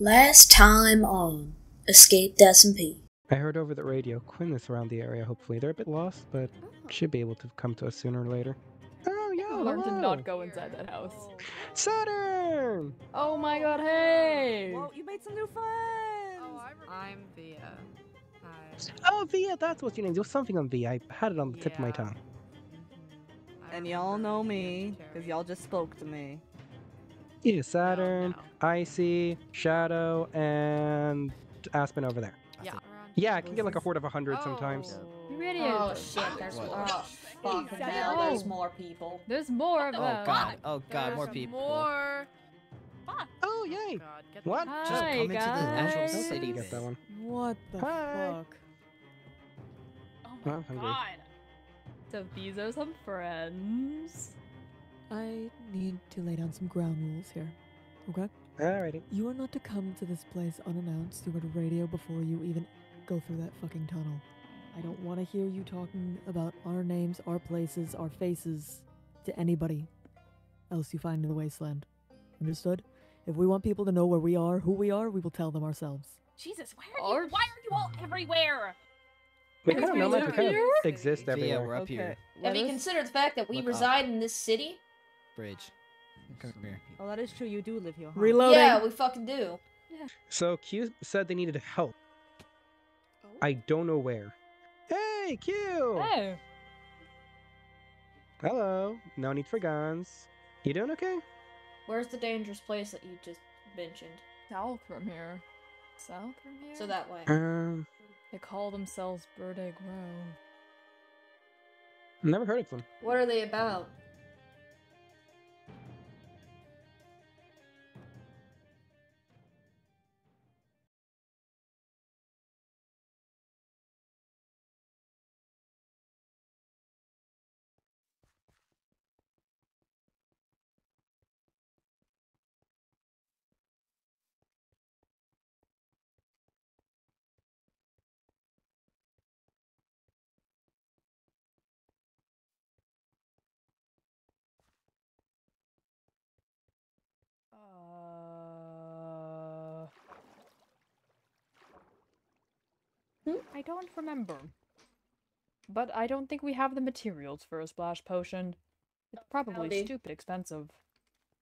Last time on Escaped SMP. I heard over the radio Quinn is around the area, hopefully. They're a bit lost, but should be able to come to us sooner or later. Oh, yeah, Learn to hello. not go inside that house. Saturn! Oh my god, hey! Whoa, you made some new friends! Oh, I'm Via. Hi. Oh, Via, that's what your name. is. There was something on V. I had it on the tip of my Yeah. tongue. I and y'all know me, because y'all just spoke to me. Yeah, Saturn, no. Icy, Shadow, and Aspen over there. Yeah. Yeah, I can get like a horde of a hundred sometimes. Oh. Really Oh shit, there's What? oh fuck Hey, hell, there's more people. There's more of Oh them. god, oh god, more people. More. Oh, oh, yay! God, What? the- Just Hi, come into the actual guys. City. you get that one. What the Hi. fuck? Oh my I'm hungry. So these are some friends. I need to lay down some ground rules here. Okay? Alrighty. You are not to come to this place unannounced through a radio before you even go through that fucking tunnel. I don't want to hear you talking about our names, our places, our faces to anybody else you find in the wasteland. Understood? If we want people to know where we are, who we are, we will tell them ourselves. Jesus, why are Or- you? Why are you all everywhere? We Because kind of know we that we kind of exist Via, everywhere. we're up here. Have you considered the fact that we Look up. reside in this city? Bridge. Come here. Oh, that is true. You do live here. Huh? Reloading. Yeah, we fucking do. Yeah. So Q said they needed help. I don't know where. Hey, Q! Hey. Hello. No need for guns. You doing okay? Where's the dangerous place that you just mentioned? South from here. South from here? So that way. Um, They call themselves Birthday Grove. never heard of them. What are they about? Hmm? I don't remember. But I don't think we have the materials for a splash potion. It's probably howdy. stupid expensive.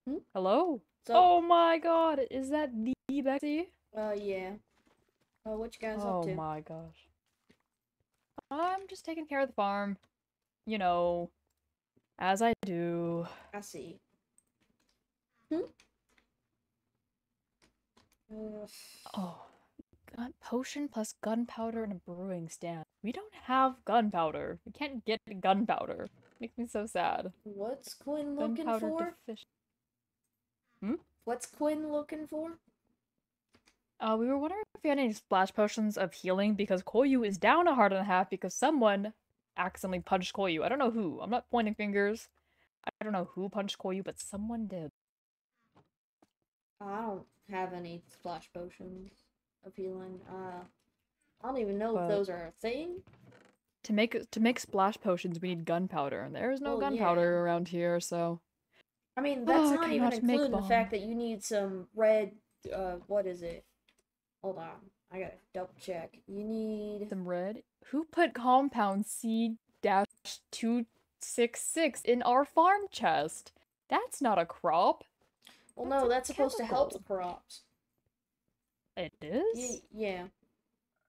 Hmm? Hello? So, oh my god, is that the Bexy? uh, yeah. Uh, what you guys Oh up to? Oh my gosh. I'm just taking care of the farm. You know, as I do. I see. Hmm? Uh, Oh, gun potion plus gunpowder and a brewing stand. We don't have gunpowder. We can't get gunpowder. Makes me so sad. what's Quinn looking Gunpowder for? Hmm? What's Quinn looking for? Uh, we were wondering if you had any splash potions of healing because Koyu is down a heart and a half because someone accidentally punched Koyu. I don't know who. I'm not pointing fingers. I don't know who punched Koyu, but someone did. I don't have any splash potions of healing. Uh, I don't even know But- if those are a thing. To make to make splash potions, we need gunpowder, and there is no Well, gunpowder yeah. around here. So I mean, Oh, that's I not even including the fact that you need some red. Uh, what is it? Hold on, I gotta double check. You need. some red. Who put compound C dash two six six in our farm chest? That's not a crop. Well, that's no, that's supposed to help the crops. It is. Yeah.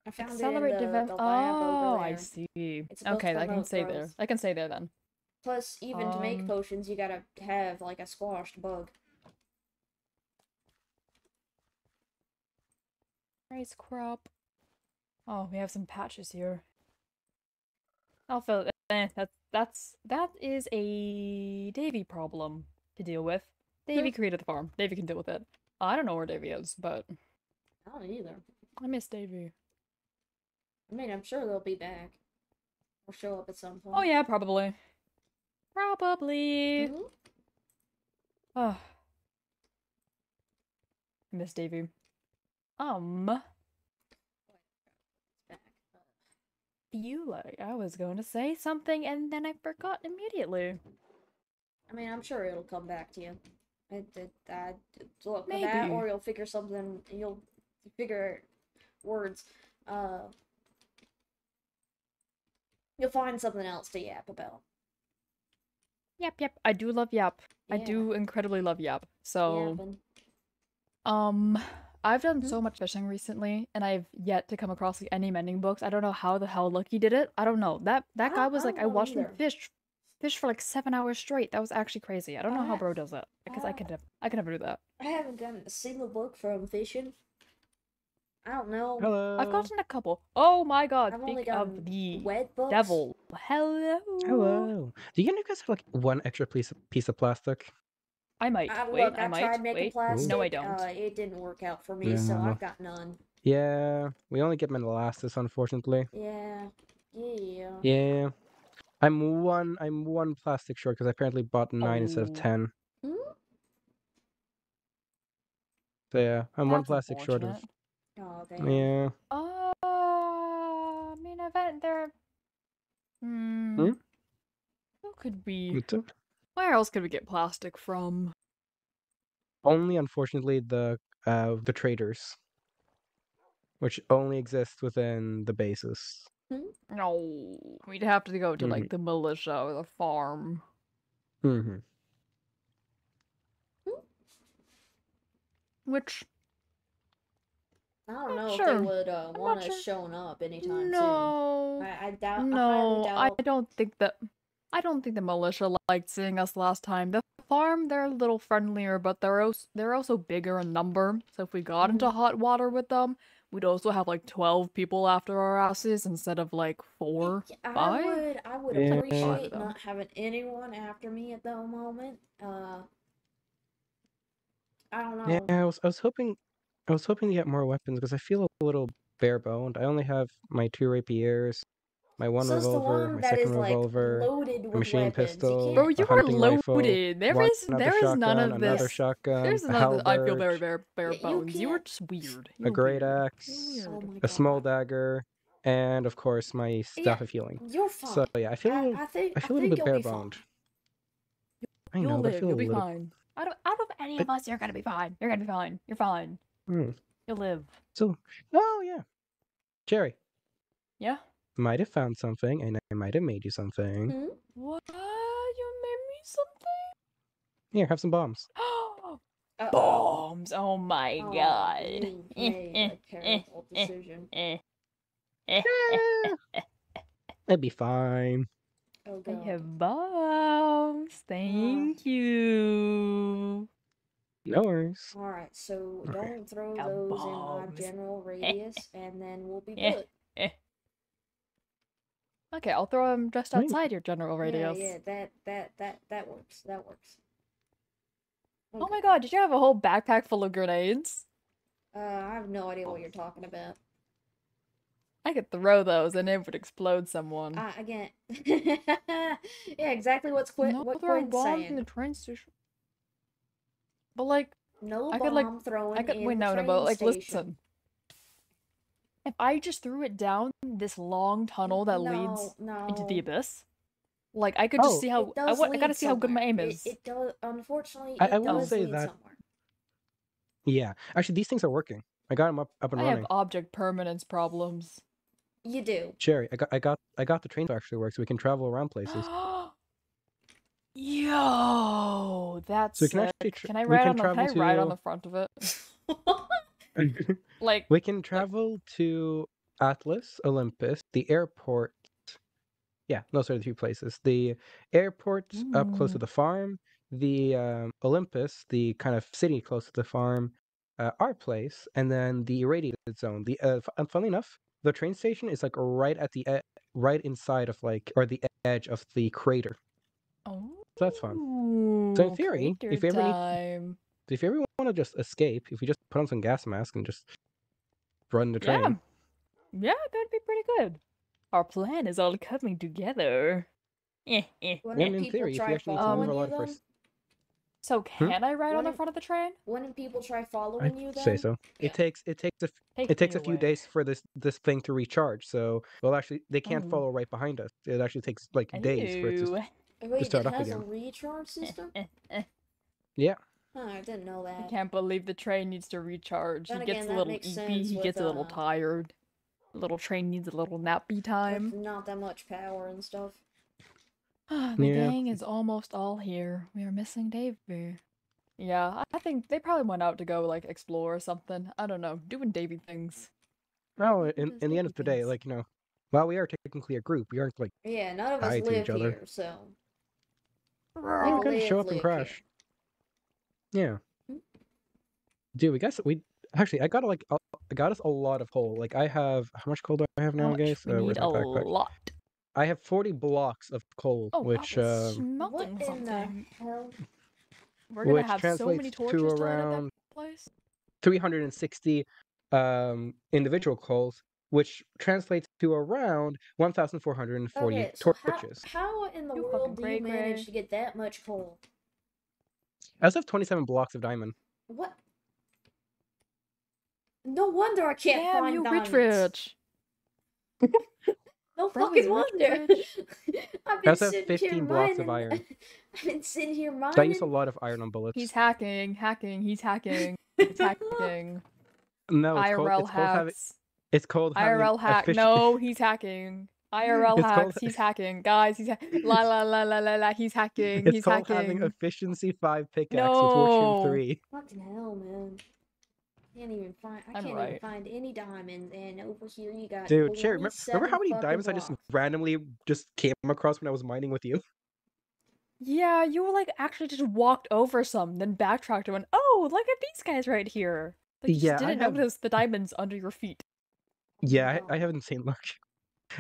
I found Accelerate it in the, the lab Oh, over I there. see. It's Okay, I can say there. I can say there then. Plus, even to make Um, potions, you gotta have like a squashed bug. Rice crop. Oh, we have some patches here. I'll fill it. Eh, that's that's that is a Davy problem to deal with. Davy created the farm. Davy can deal with it. I don't know where Davy is, but I don't either. I miss Davy. I mean, I'm sure they'll be back. Or show up at some point. Oh yeah, probably. Probably. Mhm. Oh. I miss Davy. Um, Back. Uh, like I was going to say something and then I forgot immediately. I mean, I'm sure it'll come back to you. I, I, I, look, that Maybe. or you'll figure something. You'll figure words. Uh, you'll find something else to yap about. Yep, yep. I do love Yap. I do incredibly love Yap. So, um, I've done Mhm. so much fishing recently, and I've yet to come across like any mending books. I don't know how the hell Lucky did it. I don't know. That that guy was I like, I watched him fish, fish for like seven hours straight. That was actually crazy. I don't know how bro does it because I I- could, nev- I could never do that. I haven't gotten a single book from fishing. I don't know. Hello. I've gotten a couple. Oh my god! I've only Speak of the wet books. devil. Hello. Hello. Do you guys have like one extra piece of, piece of plastic? I might. I, Wait, look, I, I, might. tried making Wait. plastic. No, I don't. Uh, it didn't work out for me, Yeah, so. I've got none. Yeah, we only get molasses, unfortunately. Yeah. Yeah. Yeah. I'm one. I'm one plastic short because I apparently bought nine instead of Oh. ten. Hmm? So yeah, I'm one plastic short of. Oh, damn. Yeah. Uh, I mean, I bet there. Hmm. Hmm? Who could we? Where else could we get plastic from? Only unfortunately the uh the traders, which only exist within the bases. No, we'd have to go to Mm-hmm. like the militia or the farm. hmm Which I don't Not know if they would uh, want to sure. showing up anytime no, soon. I, I doubt. no, I I don't think that. I don't think the militia liked seeing us last time. The farm, they're a little friendlier, but they're also they're also bigger in number. So if we got into Mm-hmm. hot water with them, we'd also have like twelve people after our asses instead of like four. Yeah, I five? would. I would Yeah. appreciate not having anyone after me at the moment. Uh, I don't know. Yeah, I was I was hoping I was hoping to get more weapons because I feel a little bare boned. I only have my two rapiers, my one so revolver, one my second is like revolver, loaded with machine weapons. Pistol, can't- Bro, a you are hunting rifle, loaded. There one is another there is none shotgun, of another this. shotgun, There's a none of this. I feel very halberd, bare bare Yeah, you bones. You are just weird. a You're great weird. axe, Oh a small dagger, and of course my staff of healing. You're fine. So yeah, I feel a I, little, I think I feel a little bit bare boned. I You'll know, but I live. feel You'll be little. fine. Out of out of any of us, you're gonna be fine. You're gonna be fine. You're fine. Hmm. You'll live. So, oh yeah, Cherry, Yeah. might have found something, and I might have made you something. Hmm? What? You made me something? Here, have some bombs. Uh-oh. Bombs! Oh my Oh, god. you made a terrible decision. Eh. Eh, It'd be fine. Oh I have bombs. Thank you. No worries. All right, so Okay. don't throw Got those in my general radius, and then we'll be Eh. good. Okay, I'll throw them just Sweet. outside your general radius. Yeah, yeah, that that that that works. That works. Oh my god, did you have a whole backpack full of grenades? Uh, I have no idea what you're talking about. I could throw those and it would explode someone. Uh, again, yeah, exactly what's Quinn, no what throwing Quinn's bombs saying. in the train station. But like, No I bomb could, like- throwing I could in wait the no no, but like station. listen. If I just threw it down this long tunnel that no, leads no. into the abyss, like I could just Oh. see how I, does I gotta lead see how good my aim is. It, it does. Unfortunately, I- it I will say lead that- somewhere. Yeah, actually, these things are working. I got them up, up and I running. have object permanence problems. You do. Cherry, I got, I got, I got the train to actually work, so we can travel around places. Yo, that's So can sick. actually tr- Can I ride can on the can I ride on the front of it? Like we can travel to Atlas, Olympus, the airport. Yeah, those are the two places. The airport up close to Mm. the farm, the um, Olympus, the kind of city close to the farm, uh, our place, and then the irradiated zone. The uh, f- and funnily enough, the train station is like right at the e- right inside of like or the edge of the crater. oh, So that's fun. So in theory, if crater you ever need- If you ever want to just escape, if you just put on some gas mask and just run the train. Yeah. Yeah, that'd be pretty good. Our plan is all coming together. Eh, eh. Wouldn't And in theory, if you try actually need to following move a lot you for So can I ride on the front of the train? Wouldn't people try I'd following you then? say so. Yeah. It takes it takes a f- Take it takes a few away. days for this this thing to recharge. So well, actually, they can't Oh. follow right behind us. It actually takes like days for it to. Ew. Wait, start it up has a again. recharge system? Yeah. Huh, I didn't know that. I can't believe the train needs to recharge. Then he again, gets a that little makes eepy, sense he gets a little uh, tired. Little train needs a little nappy time. With not that much power and stuff. the Yeah. gang is almost all here. We are missing Davy. Yeah, I- I think they probably went out to go like explore or something. I don't know, doing Davy things. Well, in, does in the end of the day, things? like you know, while we are technically a group, we aren't like Yeah, none of us live here, so. We All can show up and live crash. Yeah. Hmm. Dude, we guess we actually I got like a- I got us a lot of coal. Like I have how much coal do I have now, much? guys? We Uh, need a backpack? lot. I have forty blocks of coal, Oh, which I um, smelting What in something. the hell? We're gonna which have so many translates to torches to light at around that place. three hundred and sixty um individual coals, which translates to around one thousand four hundred and forty Okay, so torches. how in the You world do you manage cray. to get that much coal? I also have twenty-seven blocks of diamond. What? No wonder I can't Damn, find you diamonds. rich rich. No Bro, fucking wonder. rich. I've I been also have sitting here 15 blocks of iron. I've been sitting here mining. So I use a lot of iron on bullets. He's hacking, hacking, he's hacking, he's hacking. no, it's called, IRL it's called having hacks. It's called having IRL hack. effici- No, he's hacking. IRL It's called- He's hacking. Guys, he's ha- la la la la la la. He's hacking. It's he's called hacking. having efficiency five pickaxe with Fortune three. Fucking hell, man. Can't even find. I I'm can't even find any diamonds, and over here you got. Dude, Cherry, remember, remember how many fucking diamonds I just randomly just came across when I was mining with you? Yeah, you were like actually just walked over some, then backtracked and went, "Oh, look at these guys right here." Like, you Yeah, just I didn't have- notice the diamonds under your feet. Yeah, Wow. I, I have insane luck.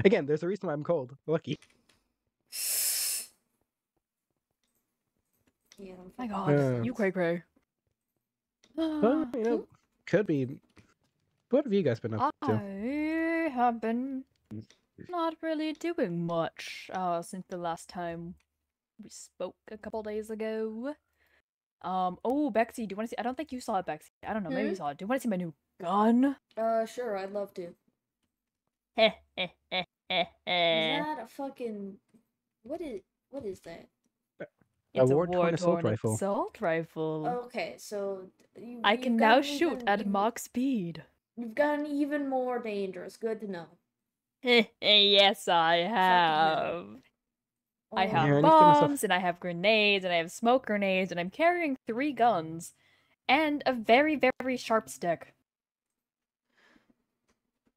Again, there's a reason why I'm cold. Lucky. Yeah, I'm My God, Yeah. you cray cray. Well, you know, could be. What have you guys been up to? I have been not really doing much uh, since the last time we spoke a couple days ago. Um. Oh, Bexy, do you want to see? I don't think you saw it, Bexy. I don't know. Maybe you Hmm? saw it. Do you want to see my new gun? Uh, sure, I'd love to. Is that a fucking? What is? What is that? It's a war-torn assault rifle. Assault rifle. Okay, so you, I can now shoot even- at you- Mach speed. You've gotten even more dangerous. Good to know. yes, I have. I Oh, have Yeah, I need to get myself- bombs, and I have grenades, and I have smoke grenades, and I'm carrying three guns, and a very, very sharp stick.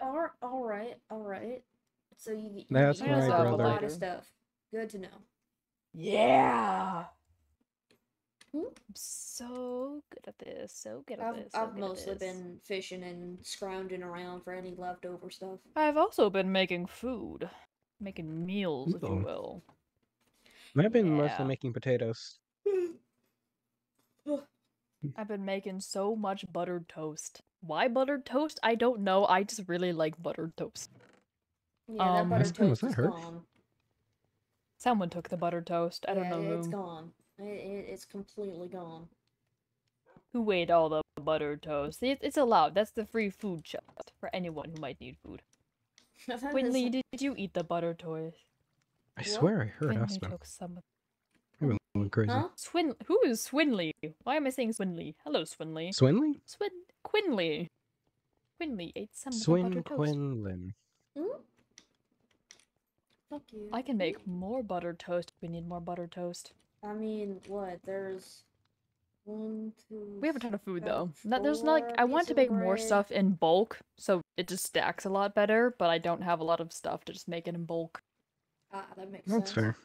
All, all right, all right. So you, you, That's you my know a brother. lot of stuff. Good to know. Yeah! Hmm? I'm so good at this, so good at I've, this. so I've good at mostly this. been fishing and scrounging around for any leftover stuff. I've also been making food. Making meals, if you Ooh. will. I've been Yeah. mostly making potatoes. I've been making so much buttered toast. Why buttered toast? I don't know. I just really like buttered toast. Yeah, that Um, butter Last time, was toast is gone. Someone took the buttered toast. I don't yeah, know It's who. gone. It, it, it's completely gone. Who ate all the buttered toast? It, it's allowed. That's the free food chest for anyone who might need food. Winley, did, did you eat the buttered toast? I What? swear I heard Winley Aspen. took some. of- I went crazy. Huh? Swin. Who is Swinley? Why am I saying Swinley? Hello, Swinley. Swinley? Swin. Quinley. Quinley ate some of Swin buttered toast. Quinlan. Hmm? Fuck you. I can make more buttered toast we need more buttered toast. I mean, what? There's one, two. We have a ton of food though. Not, there's not like I want to make more stuff in bulk, so it just stacks a lot better. But I don't have a lot of stuff to just make it in bulk. Ah, that makes That's sense. fair.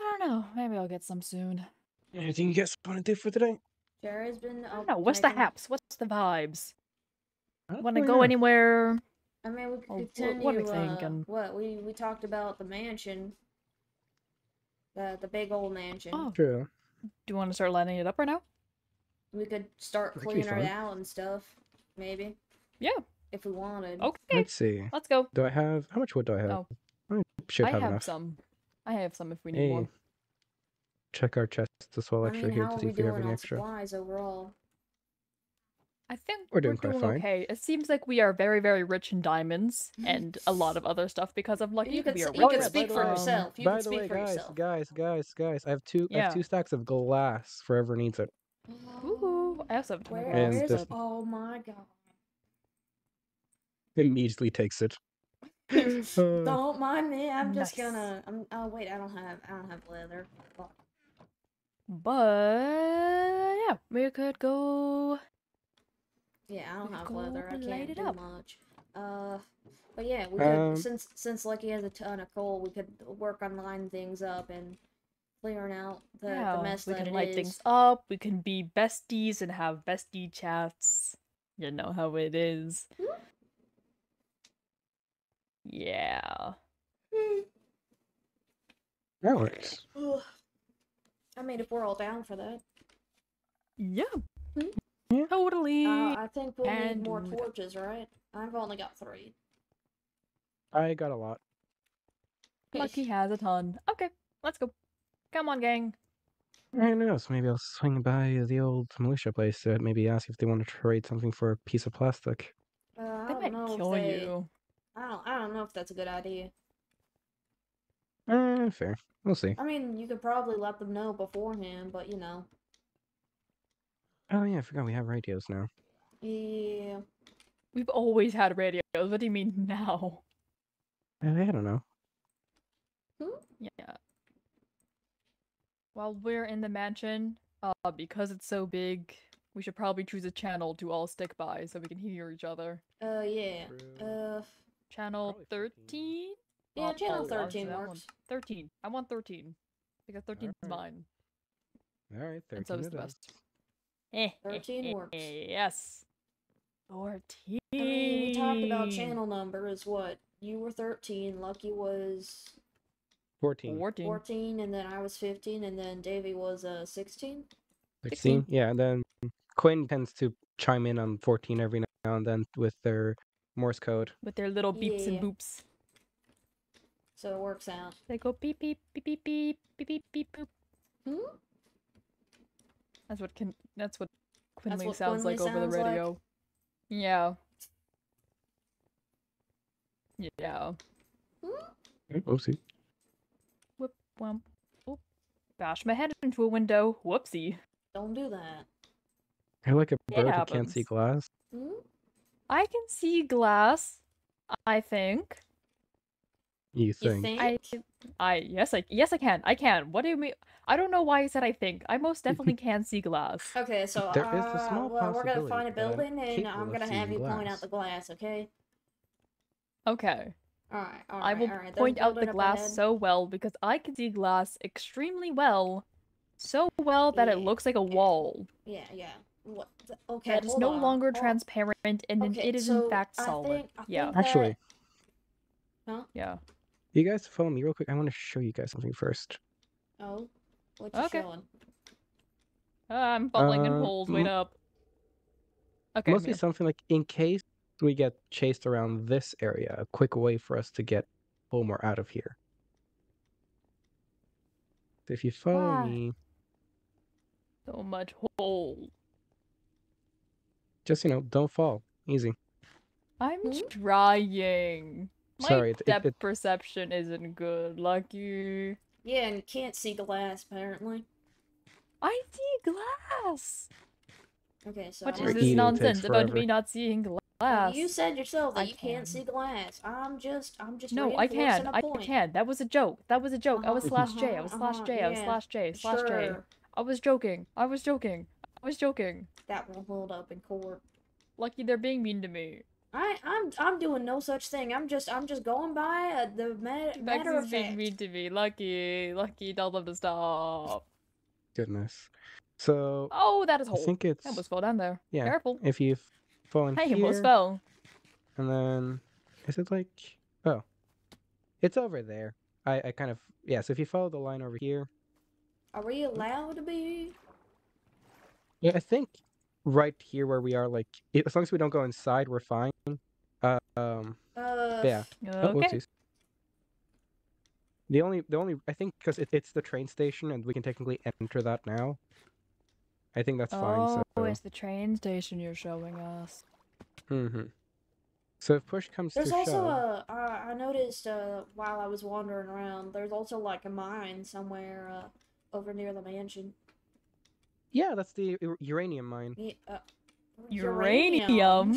I don't know. Maybe I'll get some soon. Anything you guys want to do for today? Cherry's been. I up don't know. What's the haps? What's the vibes? Want to go anywhere? I mean, we could Oh, continue. what are we uh, thinking? what we we talked about the mansion, the the big old mansion. Oh, True. do you want to start lining it up right now? We could start That could cleaning it out and stuff, maybe Yeah. if we wanted. Okay. Let's see. Let's go. Do I have how much wood do I have? Oh. I should I have, have enough. some. I have some if we need Hey. more. Check our chests as well I mean, here to are see if we have any extra. supplies overall? I think We're we're doing doing, quite fine. okay. It seems like we are very, very rich in diamonds and a lot of other stuff because of Lucky. You can we s- are you can speak for um, yourself. You By can the speak way, for guys, yourself. guys, guys, guys, I have two. I have two stacks of glass for whoever needs it. Ooh, I also have a ton of Where, And where's this- it? Oh my god. Immediately takes it. Uh, Don't mind me. I'm just Nice. gonna. I'm. Oh wait, I don't have. I don't have leather. Fuck. But yeah, we could go. Yeah, I don't We have leather. I can't it do up. much. Uh, but yeah, we could Um, since since Lucky has a ton of coal, we could work on lining things up and clearing out the, yeah, the mess we that can light is. things up. We can be besties and have bestie chats. You know how it is. Hmm? Yeah. that works. Ugh. I mean, if we're all down for that, Yeah. Hmm? Yeah. Totally. uh, I think we'll And need more torches, right? I've only got three. I got a lot. Lucky has a ton. Okay, let's go. Come on, gang. I don't know. So maybe I'll swing by the old militia place to maybe ask if they want to trade something for a piece of plastic. Uh, I They don't might know kill if they. you. I don't. I don't know if that's a good idea. Eh, fair. We'll see. I mean, you could probably let them know beforehand, but you know. Oh yeah, I forgot we have radios now. Yeah. We've always had radios. What do you mean now? Eh, I don't know. Hmm? Yeah. While we're in the mansion, uh, because it's so big, we should probably choose a channel to all stick by so we can hear each other. Uh, yeah. True. Uh, Channel Probably 13. 13? yeah. Channel thirteen that works. 13. I want 13. Because 13 is Alright. mine. All right, And so thirteen is it the best. Eh, 13 eh, works. eh, Yes. 14. I mean, we talked about channel number is what you were thirteen, Lucky was Fourteen. 14. fourteen, and then I was fifteen, and then Davy was uh sixteen. 16? Yeah, and then Quinn tends to chime in on 14 every now and then with their Morse code. With their little beeps and boops. So it works out. They go beep beep beep beep beep beep beep beep boop. Hmm? That's what can that's what Quinley what sounds like Quinley over the sounds like? radio. Yeah. Yeah. Oopsie. Whoop whump. Oop. Bash my head into a window. Whoopsie. Don't do that. You're like a bird who can't see glass. Hmm? I can see glass. I think. You You think? think? I I yes I yes I can. I can. What do you mean? I don't know why you said I think. I most definitely can see glass. Okay, so There is a uh, small well, we're gonna find a possibility that I'm building, and I'm gonna have seeing you point out the glass. Okay. Okay. All right. All I will all right. point out the glass ahead. so well because I can see glass extremely well. So well that it looks like a wall. Yeah. Yeah. What? th- Okay. That is no on, longer hold- transparent and Okay, it is so in fact I solid. think- I yeah. think that- Actually, Yeah. You guys follow me real quick. I want to show you guys something first. Oh, what you Okay. showing? Ah, I'm falling in Uh, holes. Wait up. Okay. Mostly Mia. something like in case we get chased around this area, a quick way for us to get home or out of here. So if you follow Ah. me, So much hole. just you know, don't fall. Easy. I'm Hmm? trying. My Sorry, it- it- depth it- perception isn't good, Lucky. Yeah, and you can't see glass apparently. I see glass. Okay, so What I'm is Or this nonsense about me not seeing Uh, glass? You said yourself that I you can't see glass. I'm just, I'm just. No, I can. I point. can. That was a joke. That was a joke. I was Uh-huh, slash J. I was slash uh-huh, J. I was slash J. Slash J. Sure, I was joking. I was joking. I was joking. that won't hold up in court. Lucky they're being mean to me. I, I'm, I'm doing no such thing. I'm just, I'm just going by uh, the ma- matter Bex of is being fact. mean to me. Lucky. Lucky. Tell them to stop. Goodness. So Oh, that is a I hole. think it's I almost fell down there. yeah. Careful. If you fall in I here, almost fell. and then is it like oh, it's over there. I I kind of yeah. So if you follow the line over here, Are we allowed to be? yeah, I think right here where we are, like i as long as we don't go inside, we're fine. Uh, um, Uh, yeah. Oh, Okay. whoopsies. The only, the only, I think, because it, it's the train station, and we can technically enter that now. I think that's fine. Oh, So, it's the train station you're showing us. Mm-hmm. so if push comes There's to also shove, a. I I noticed uh, while I was wandering around, there's also like a mine somewhere uh, over near the mansion. Yeah, that's the uranium mine. Ye- uh, Uranium?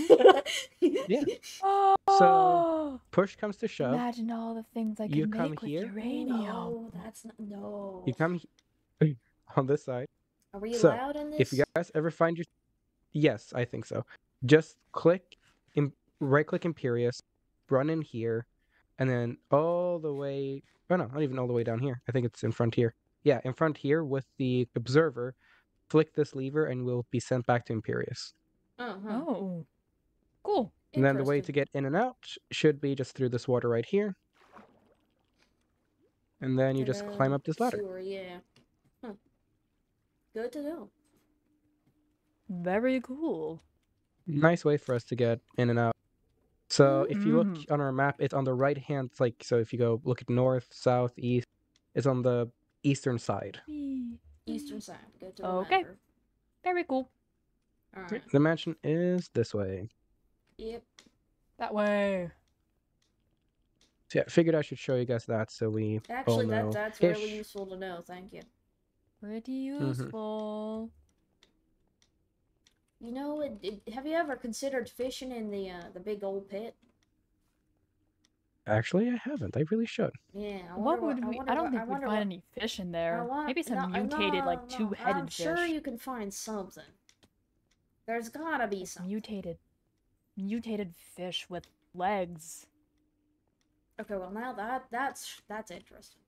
Yeah. Oh, So Push comes to shove. imagine all the things I could you come make with uranium. No, that's not. No. You come he- on this side. Are we so, allowed in this? If you guys ever find your, yes, I think so. Just click, im- right click Imperius, run in here, and then all the way. Oh no, not even all the way down here. I think it's in front here. Yeah, in front here with the observer. Flick this lever and we'll be sent back to Imperius. Uh-huh. Oh, cool. And then the way to get in and out should be just through this water right here. And then you just climb Uh, up this ladder. Sewer, yeah. Huh. Good to know. Very cool. Nice way for us to get in and out. So if you look Mhm. on our map, it's on the right hand, like so. If you go look at north, south, east, it's on the eastern side. Eastern side. Good to Okay. remember. Very cool. Alright. The mansion is this way. Yep. That way. So yeah, figured I should show you guys that so we all Actually, know. that that's really useful to know. Thank you. Pretty Mm-hmm. useful. You know, it, it, have you ever considered fishing in the uh, the big old pit? Actually, I haven't. I really should. Yeah. I What wonder would we? wonder I don't what- think we'd find what- any fish in there. want- Maybe some no, mutated, no, like no, two-headed I'm fish. sure you can find something. There's gotta be some Mutated, mutated fish with legs. Okay, well now that that's that's interesting.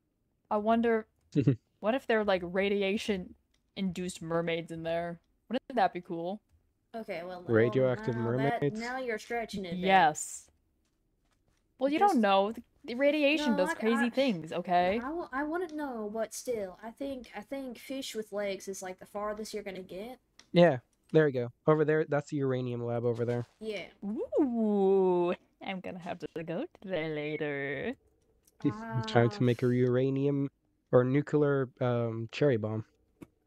I wonder, what if they're like radiation-induced mermaids in there? Wouldn't that be cool? Okay, well well, Radioactive now that- mermaids? now you're stretching it. there. Yes. Well, you Because- don't know. The, the radiation No, does I- crazy I- things. Okay. I, w- I wouldn't know, but still, I think I think fish with legs is like the farthest you're gonna get. Yeah, there we go. Over there, that's the uranium lab over there. Yeah. Ooh, I'm gonna have to go to there later. Trying to Ah, make a uranium or nuclear um, cherry bomb.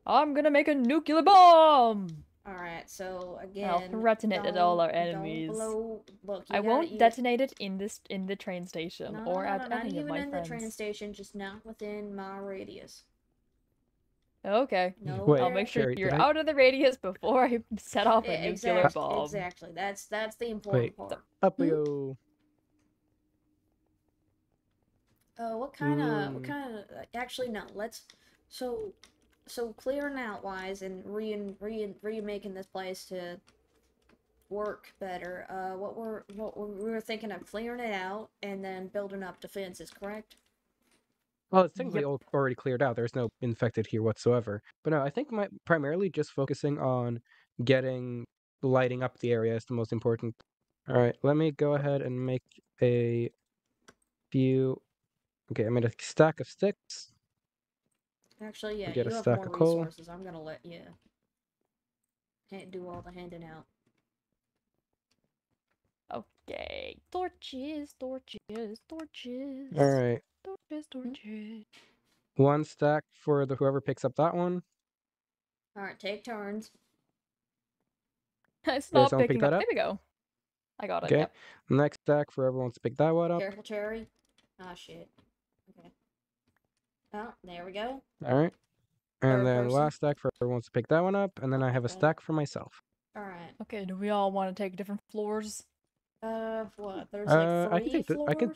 I'm gonna make a nuclear bomb. All right, so again, I'll threaten it at all our don't- don't enemies. blow- Look, I won't you- detonate it in this in the train station No, or no, at no, not any of even my in friends. the train station, just not within my radius. Okay. No, Wait, I'll make sure Cherry, you're I- out of the radius before I set off a Yeah, nuclear exact- bomb. Exactly. That's that's the important Wait. part. Up we go. Uh, what kind of what kind of actually no, let's so so clearing out wise and re re remaking this place to work better. Uh, what we're what we we were thinking of clearing it out and then building up defenses, correct? Well, it's technically Yep. already cleared out. There's no infected here whatsoever. But no, I think my primarily just focusing on getting lighting up the area is the most important. All right, let me go ahead and make a few. Okay, I made a stack of sticks. Actually, yeah, get you a have stack more of coal. resources. I'm gonna let you. Can't do all the handing out. Okay. Torches, torches, torches. All right, Torches, torches. one stack for the whoever picks up that one. All right, take turns. I stopped someone pick picking that up. up? There we go. I got it. Okay. Yep. Next stack for everyone to pick that one up. Careful, Cherry. Ah, shit. Okay. Oh, there we go. All right. And Third then person. last stack for everyone to pick that one up, and then I have a Okay. stack for myself. All right. Okay. Do we all want to take different floors? Uh, what? There's Uh, I like can three take the- I can-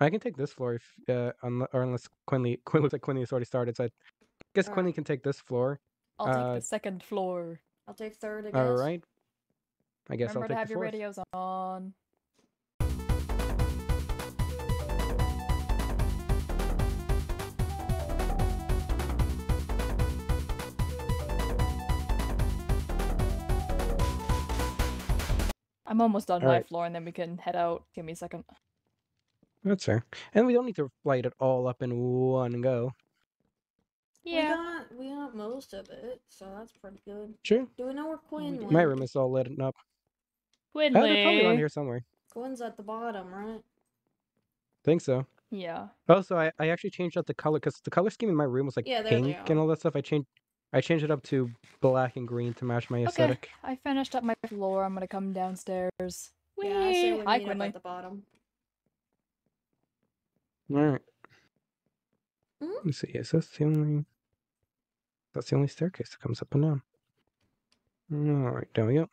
I can take this floor if, uh, unle- or unless Quinley, Quinn looks like Quinley has already started. So I guess Alright. Quinley can take this floor. I'll take Uh, the second floor. I'll take third. I guess. All right. I guess Remember I'll to have your radios on. I'm almost done my Alright. floor and then we can head out. Give me a second. That's fair. And we don't need to light it all up in one go. Yeah. We got we got most of it, so that's pretty good. Sure. Do we know where Quinn did. went? My room is all lit up. Uh, they're probably around Quinley. here somewhere. Quinn's at the bottom, right? Think so. Yeah. Also, I, I actually changed out the color because the color scheme in my room was like Yeah, pink and all that stuff. I changed I changed it up to black and green to match my aesthetic. Okay, aesthetic. I finished up my floor. I'm gonna come downstairs. Yeah, I say Whee! we Hi, meet at the bottom. All right. Mhm. Let's see. Is this the only? That's the only staircase that comes up and down. All right, there we go.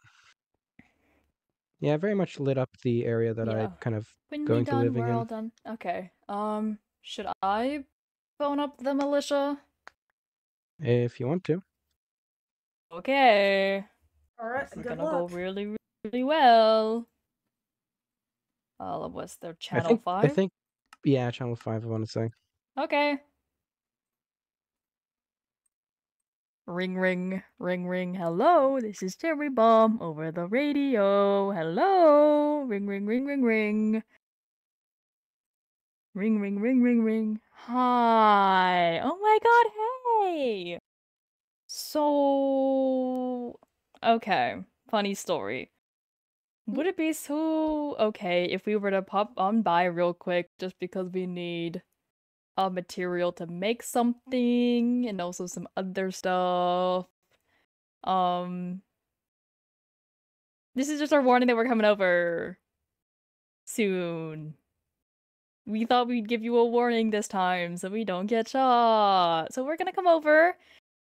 Yeah, I very much lit up the area that Yeah. I kind of When going we to done, living we're all in. done. Okay. Um, should I phone up the militia? If you want to. Okay. Alright, This is good gonna luck. go really, really well. All of what's their I channel think. five? I think. Yeah, channel five. I want to say. Okay. Ring ring, ring ring, hello, this is Cherry Bomb over the radio. Hello. Ring ring ring ring ring. Ring ring ring ring ring. Hi. Oh my god, hey. So okay, funny story. Would it be so okay if we were to pop on by real quick just because we need a material to make something and also some other stuff. Um, this is just our warning that we're coming over soon. We thought we'd give you a warning this time so we don't get shot. So we're gonna come over.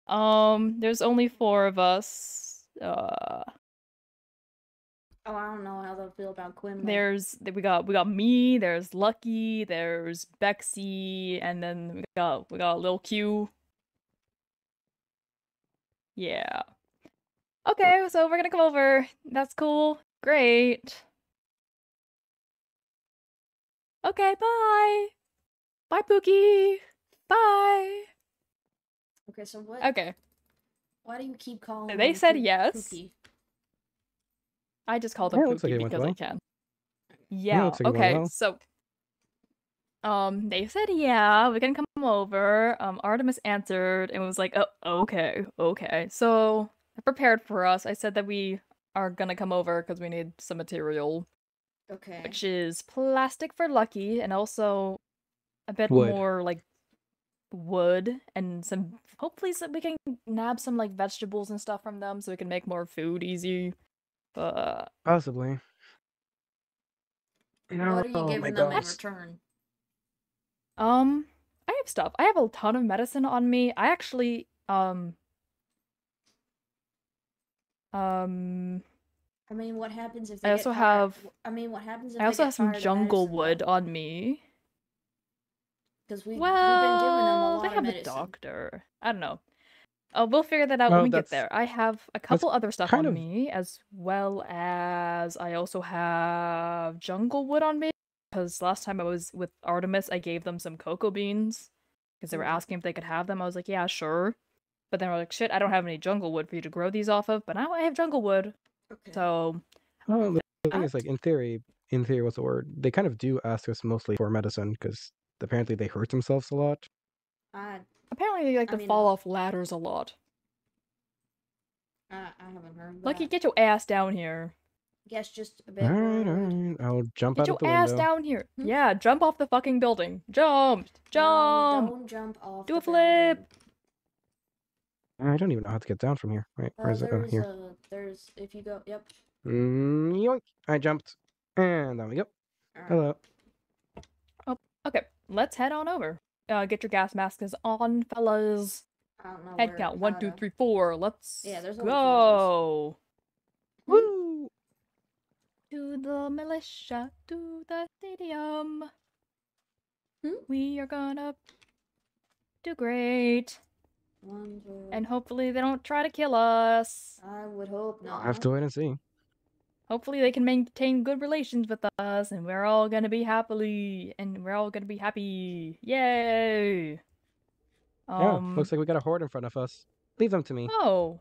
Um, there's only four of us. Uh, Oh, I don't know how they'll feel about Quinlan. there's we got we got me, there's Lucky, there's Bexy, and then we got we got Lil Q. Yeah. Okay, so we're gonna come over. That's cool. Great. Okay, bye. Bye, Pookie. Bye. Okay, so what? Okay, Why do you keep calling? They him said Pook- yes. Pookie? I just called Yeah, him it looks like Pookie it went because I can. Yeah. looks like okay. well. So, um, they said yeah, we can come over. Um, Artemis answered and was like, "Oh, okay, okay." So I prepared for us. I said that we are gonna come over because we need some material, Okay. which is plastic for Lucky, and also a bit Wood. more like wood and some. Hopefully, so we can nab some like vegetables and stuff from them, so we can make more food easy. But Possibly. what are you Oh giving them in God. return? Um, I have stuff. I have a ton of medicine on me. I actually, um, um, I mean, what happens if I they also get have- I mean, what happens if I they also get have some jungle medicine, wood on me. Because we, Well, we've been giving them a lot they of have medicine. a doctor. I don't know. Oh, we'll figure that out Well, when we get there. I have a couple other stuff on of- me, as well as I also have jungle wood on me. Because last time I was with Artemis, I gave them some cocoa beans because they were Mhm. asking if they could have them. I was like, yeah, sure. But then we're like, shit, I don't have any jungle wood for you to grow these off of. But now I have jungle wood, Okay. so Well, the the thing is, like in theory, in theory, what's the word? They kind of do ask us mostly for medicine because apparently they hurt themselves a lot. I, apparently they like I to mean, fall uh, off ladders a lot. I, I haven't heard that. Lucky, get your ass down here. Guess just a bit All worried. right, all right. I'll jump Get out your of the ass window. down here. Hmm? Yeah, jump off the fucking building. Jump! No, Jump! don't jump off. Do the a flip. building. I don't even know how to get down from here. Wait, where Uh, is it? Oh, here. a, there's if you go. Yep. Mm, yoink. I jumped, and there we go. Alright. Hello. Oh, okay, let's head on over. Uh, get your gas masks on, fellas. I don't know. Head where, count one, how two, to- three, four. Let's Yeah, there's only four of go Woo! to the militia, to the stadium. Hmm? We are gonna do great, One, two. and hopefully they don't try to kill us. I would hope not. I'll not. have to wait and see. Hopefully they can maintain good relations with us, and we're all gonna be happily, and we're all gonna be happy. Yay! yeah, Um. looks like we got a horde in front of us. Leave them to me. Oh,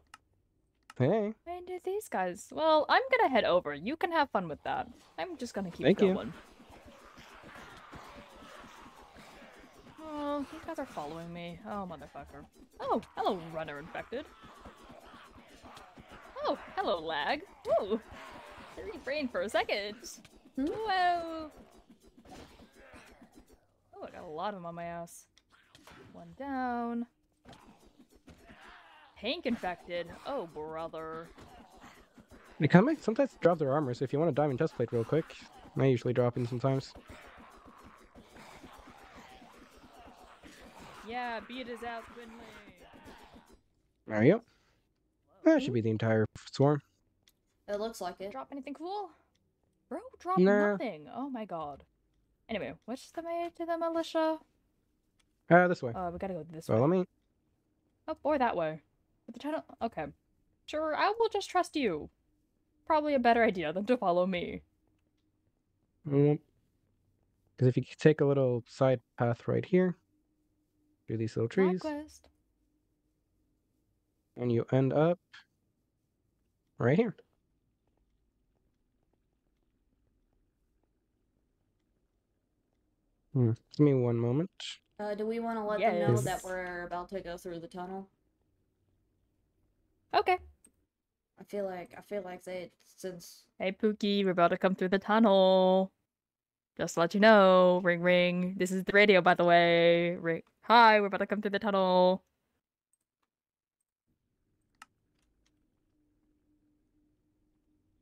Hey. and did these guys? Well, I'm gonna head over. You can have fun with that. I'm just gonna keep Thank you. Oh, these guys are following me. Oh, motherfucker. Oh, hello, runner infected. Oh, hello, lag. Woo! Dirty brain for a second. Whoa! Oh, I got a lot of them on my ass. One down. tank infected. Oh, brother. They come sometimes drop their armors. so if you want a diamond chest plate real quick, I usually drop in sometimes. Yeah, beat his ass, Quinley. There you go. That should be the entire swarm. It looks like it. Drop anything cool? Bro, drop Nah. nothing. Oh my god. Anyway, what's the way to the militia? Uh, this way. Uh, we gotta go this So way. let me. Oh, or that way. But the tunnel. Okay. Sure, I will just trust you. Probably a better idea than to follow me. Because if you take a little side path right here, through these little trees, quest. and you end up right here. Hmm. Give me one moment. Uh, do we want to let them know that we're about to go through the tunnel? Okay. I feel like I feel like they since Hey, Pookie, we're about to come through the tunnel. Just to let you know. Ring, ring. This is the radio, by the way. Ring. Hi, we're about to come through the tunnel.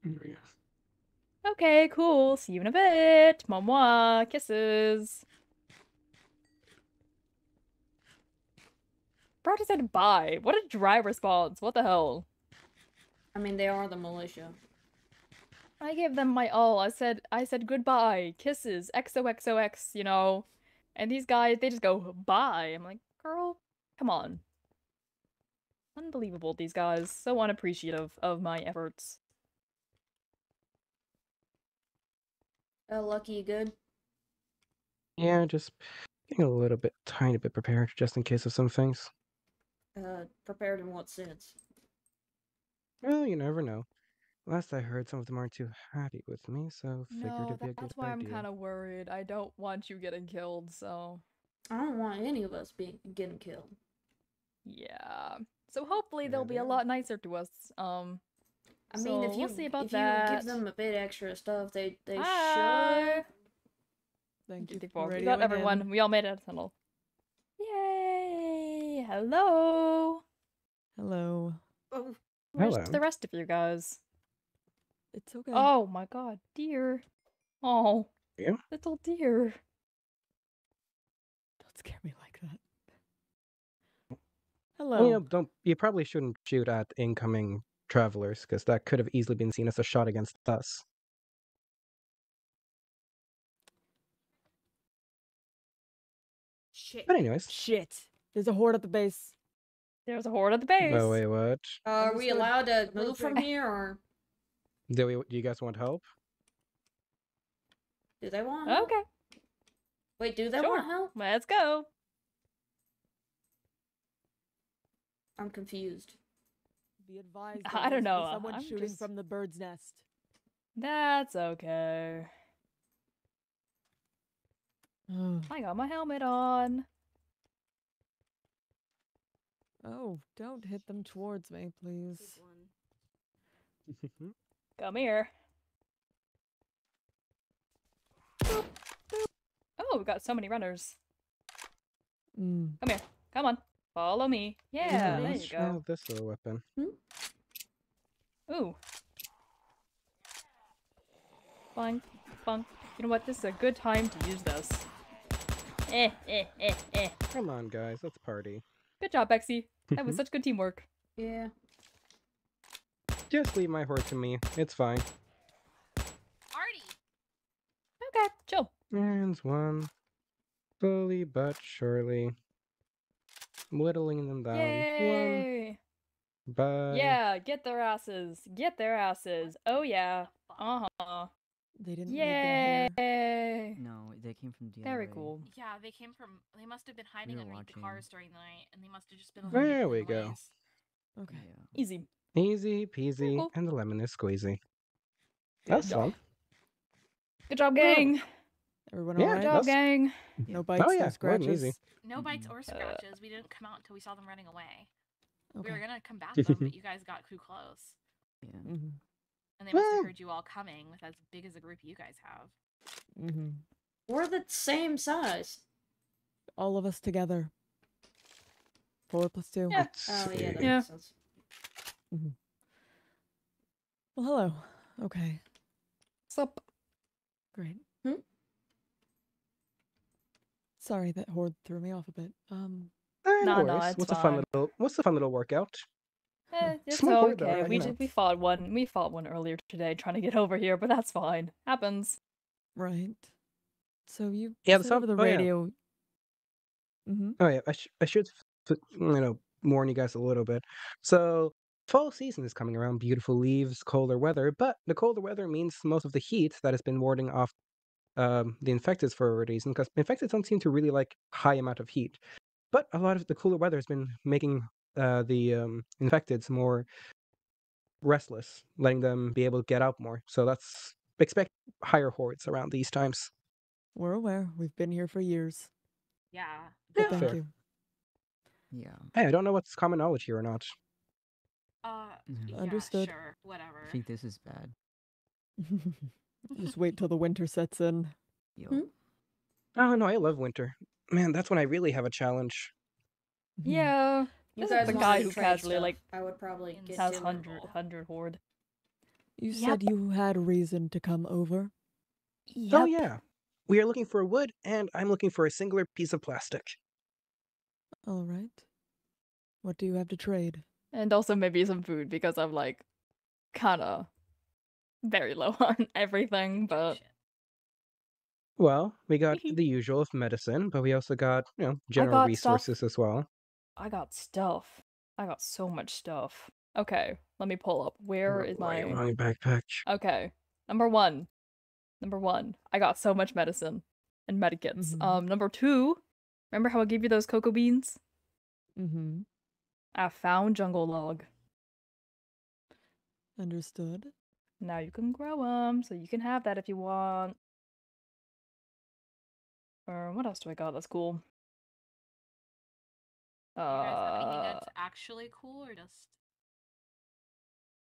There we go. Okay, cool. See you in a bit. Moi, moi. Kisses. Bro just said bye. What a dry response. What the hell? I mean they are the militia. I gave them my all. I said I said goodbye, kisses, XOXOX, you know. And these guys, they just go bye. I'm like, girl, come on. Unbelievable, these guys. So unappreciative of my efforts. Uh, lucky you good? Yeah, just getting a little bit, tiny bit prepared, just in case of some things. Uh, prepared in what sense? Well, you never know. Last I heard, some of them aren't too happy with me, so figured No, it'd be a good that's good why I'm idea. kind of worried. I don't want you getting killed, so I don't want any of us being getting killed. yeah. So hopefully Yeah, they'll be they a are. lot nicer to us. Um, I mean, if So, you we'll see about if you that. give them a bit extra stuff, they they Hi. should. Thank you 54. for We got radioing everyone. in. We all made it out of the tunnel. Yay! Hello. Hello. Oh, Where's Hello. the rest of you guys? It's okay. Oh my god, dear. Oh. Yeah? Little dear. Don't scare me like that. Well, Hello. you know, don't you probably shouldn't shoot at incoming travelers because that could have easily been seen as a shot against us. Shit. But anyways, Shit. There's a horde at the base. There's a horde at the base. oh wait, what? uh, are we allowed to move from here, or Do we? Do you guys want help? do they want help? Okay, Wait, do they Sure. want help? let's go. I'm confused. Be advised. I don't know, Someone I'm shooting just- from the bird's nest. That's okay. Oh. I got my helmet on. oh, don't hit them towards me, please. Come here. Boop, boop. Oh, we got so many runners. Mm. Come here. Come on. Follow me. Yeah, there let's you try go. this little weapon. Ooh. Funk, funk. You know what? This is a good time to use this. Eh, eh, eh, eh. Come on, guys, let's party. Good job, Bexy. That was such good teamwork. Yeah. Just leave my horde to me. It's fine. Artie! Okay, chill. And one, slowly but surely, whittling them down. One Yay! by Yeah, get their asses. Get their asses. Oh yeah. Uh-huh. They didn't leave. Yay! No, they came from the Very cool. Yeah, they came from. They must have been hiding were underneath the cars during the night, and they must have just been. There we the go. ways. Okay. Yeah. Easy. Easy peasy, cool. and the lemon is squeezy. Good That's job. fun. Good job, Yeah. gang. Everyone Yeah, all Good job, gang. No bites, Oh, yeah, no more scratches. easy. No bites or scratches. we didn't come out until we saw them running away. We were gonna combat them, but you guys got too close, Yeah. Mm-hmm. and they must Well- have heard you all coming with as big as a group you guys have. Mm-hmm. We're the same size. All of us together. Four plus two. Yeah. Oh yeah, see. that Yeah. Makes sense. Well, hello. Okay, What's up? great. Hmm? Sorry that horde threw me off a bit. Um, Eh, No, no no, worries. it's what's a fun little What's a fun little workout? Eh, it's Small horde, okay. right, We did, we fought one. We fought one earlier today, trying to get over here, but that's fine. Happens. right. So you Yeah, the said sub- over the oh, yeah. radio. Mm-hmm. Oh yeah, I, sh- I should you know warn you guys a little bit. So fall season is coming around. Beautiful leaves, colder weather, but the colder weather means most of the heat that has been warding off um, the infected for a reason, because infected don't seem to really like high amount of heat. But a lot of the cooler weather has been making uh, the um, infected more restless, letting them be able to get out more. So that's expect higher hordes around these times. We're aware. We've been here for years. Yeah. But Yeah, thank fair. you. Yeah. Hey, I don't know what's common knowledge here or not. Uh. Mhm. Yeah, Understood. Sure. Whatever. I think this is bad. Just wait till the winter sets in. Yo. Hmm? Oh no, I love winter. Man, that's when I really have a challenge. Mhm. Yeah. You This guys is the guy who casually stuff, like I would probably get has to it. hundred hundred horde. You Yep. said you had reason to come over. Oh yeah. We are looking for wood and I'm looking for a singular piece of plastic. All right. What do you have to trade? And also maybe some food because I'm like kinda very low on everything, but Well, we got the usual of medicine, but we also got, you know, general got stuff. resources as well. I got stuff. I got so much stuff. Okay, let me pull up. Where is Oh, boy, my wrong backpack? Okay. Number one. Number one. I got so much medicine and medikits. Mhm. Um, number two. Remember how I gave you those cocoa beans? Mm-hmm. I found jungle log. Understood. Now you can grow them, so you can have that if you want. Or what else do I got? That's cool. You guys have anything Uh that's actually cool or just?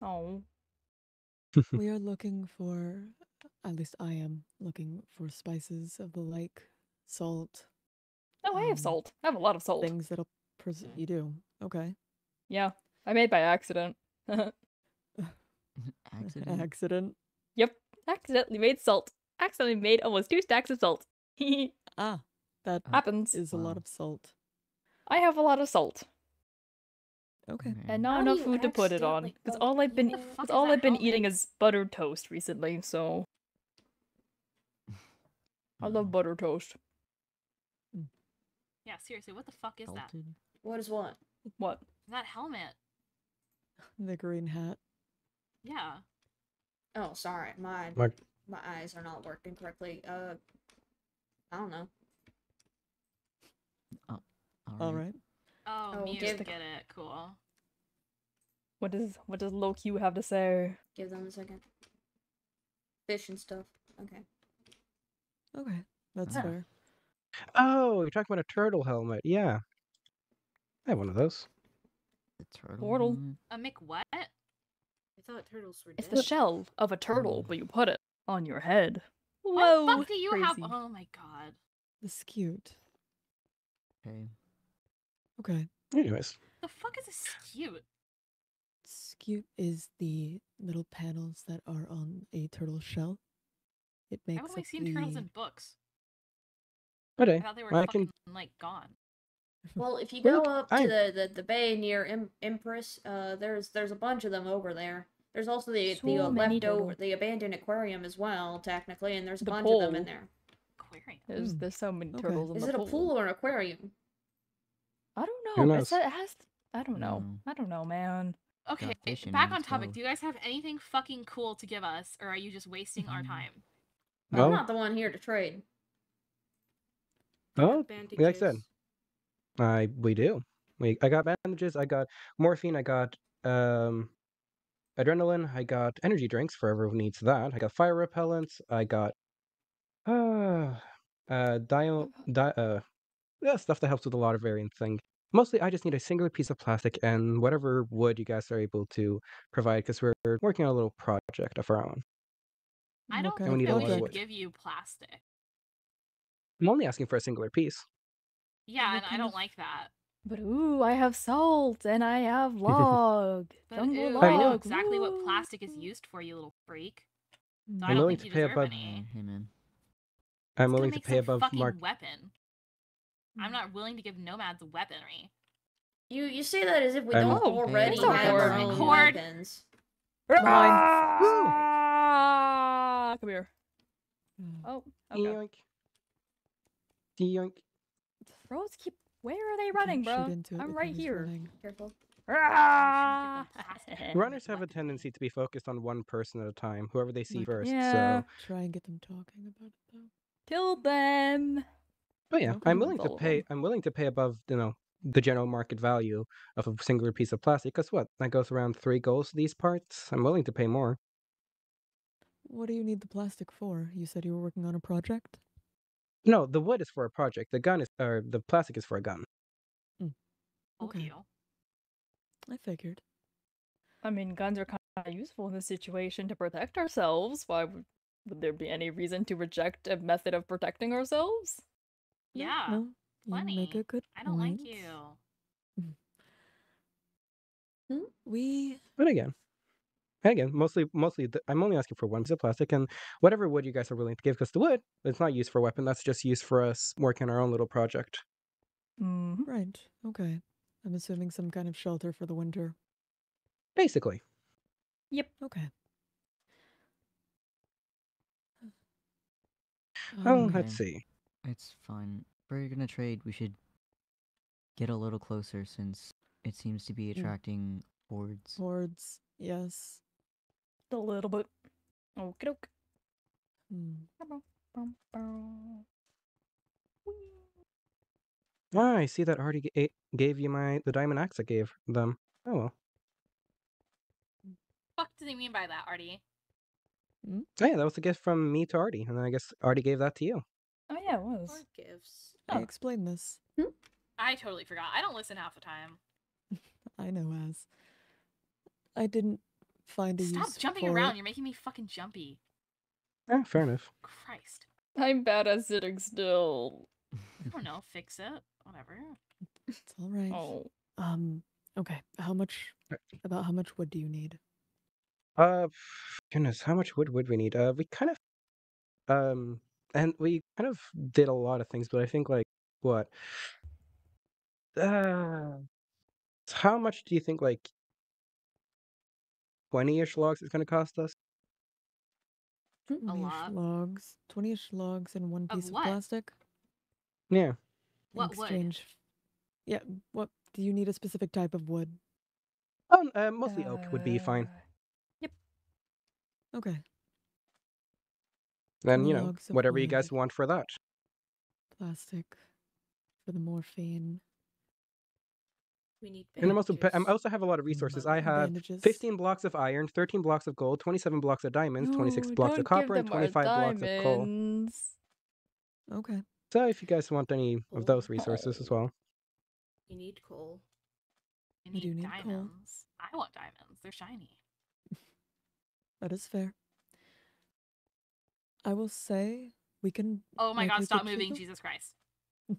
oh. we are looking for, at least I am looking for spices of the lake, salt, Oh, I have Um, salt. I have a lot of salt. things that'll. Pres- you do. Okay. Yeah, I made by accident. Accident. Accident. yep, accidentally made salt. Accidentally made almost two stacks of salt. Ah, that Happens. is a lot of salt. I have a lot of salt. Okay. Okay. and not How do enough food to put it on because all I've been you- The fuck because all I've been helmet? eating is buttered toast recently. So I Hmm. love butter toast. Yeah. Seriously, what the fuck is that? Salted. What is what? What? That helmet. The green hat. Yeah. Oh, sorry, my My- my eyes are not working correctly. Uh, I don't know. Oh, All right. Oh, Oh, Mew, give- get it. Cool. What does what does low Q have to say? Give them a second. Fish and stuff. Okay. Okay. That's Ah. fair. Oh, you're talking about a turtle helmet. Yeah. I have one of those. The turtle. Portal. helmet? Uh, Mick, what? I thought turtles were It's the shell of a turtle, but you put it on your head. What Whoa! the fuck do you have? Oh my god. This cute. Okay. Okay. Anyways. The fuck is this cute? Scute is the little panels that are on a turtle shell. It makes I've only seen the... turtles in books. Okay. I thought they were well, I can like gone. Well, if you Well, go up to I- the, the, the bay near em- Imperius, uh, there's there's a bunch of them over there. There's also the the uh, leftover the abandoned aquarium as well, technically, and there's a The bunch of them in there. Aquarium. There's Mm. there's so many Okay. turtles in Is the it a pool. pool or an aquarium? I don't know. It, it has. I don't know. No. I don't know, man. Okay, back on topic. well. Do you guys have anything fucking cool to give us, or are you just wasting our Mhm. time? Well- I'm not the one here to trade. Oh, like I said, I we do. We I got bandages. I got morphine. I got um adrenaline. I got energy drinks for everyone who needs that. I got fire repellents. I got uh uh dio di- uh yeah, stuff that helps with a lot of variant thing. Mostly, I just need a singular piece of plastic and whatever wood you guys are able to provide because we're working on a little project of our own. I don't Okay. And we need that we should wood. give you plastic. I'm only asking for a singular piece. Yeah, and I don't of- like that. But ooh, I have salt and I have log. But Jungle ew, I know logs. exactly what plastic is used for, you little freak. So I'm willing to pay deserve above- any. Hey man. I'm willing to pay some above fucking mark. weapon. Hmm. I'm not willing to give nomads weaponry. You you say that as if we I'm- don't already it's have our own Horde. weapons. Ah, Come here. Mm. Oh, okay. Yoink. Yoink. Bros keep. Where are they running, bro? I'm right here. running. Careful. Ah! Runners have a tendency to be focused on one person at a time, whoever they see Like, first. Yeah. So, Try and get them talking about it though. Kill them. but yeah, I'm willing to pay. them. I'm willing to pay above, you know, the general market value of a singular piece of plastic. Cause what? That goes around three goals. These parts. I'm willing to pay more. What do you need the plastic for? You said you were working on a project? No, the wood is for a project. The gun is, or the plastic is for a gun. Told Okay. you. I figured. I mean, guns are kind of useful in this situation to protect ourselves. Why would, would there be any reason to reject a method of protecting ourselves? No, Yeah, no, you make a good I don't like point. you. We But again, and again, mostly, mostly, the, I'm only asking for one piece of plastic and whatever wood you guys are willing to give. Because the wood, it's not used for a weapon. That's just used for us working our own little project. Mm-hmm. right. Okay. I'm assuming some kind of shelter for the winter. Basically. Yep. Okay. Oh, Um, let's see. It's fine. If we're gonna trade, we should get a little closer since it seems to be attracting hordes. hordes. Yes. A little bit. Okie doke. Hmm. Bum, bum. Ah, I see that Artie ga- gave you my the diamond axe I gave them. Oh well. Fuck does he mean by that, Artie? Oh, yeah, that was a gift from me to Artie, and then I guess Artie gave that to you. Oh yeah, it was. Or gifts. I Oh. explained this. I totally forgot. I don't listen half the time. I know as. I didn't find a Stop use jumping for around. it. You're making me fucking jumpy. Ah, fair enough. Christ. I'm bad at sitting still. I don't know. Fix it. Whatever. It's all right. Oh. Um. Okay. How much? About how much wood do you need? Uh, goodness, how much wood would we need? Uh, we kind of, um, and we kind of did a lot of things, but I think like what? Uh, how much do you think like twenty-ish logs is going to cost us? Twenty-ish logs. Twenty-ish logs and one piece of, what? plastic. Yeah. in What wood? Yeah. What? Do you need a specific type of wood? Oh, uh, mostly oak would be fine. Yep. Okay. Then you know logs of whatever you guys want for that. Plastic for the morphine. We need And I'm also I'm also have a lot of resources. I have bandages. 15 blocks of iron, 13 blocks of gold, 27 blocks of diamonds, 26 blocks of copper, and 25 blocks of coal. Okay. So if you guys want any of those resources as well. You need coal. I We need do need coal. diamonds. I want diamonds. They're shiny. That is fair. I will say we can. Oh my god, stop moving, Jesus Christ.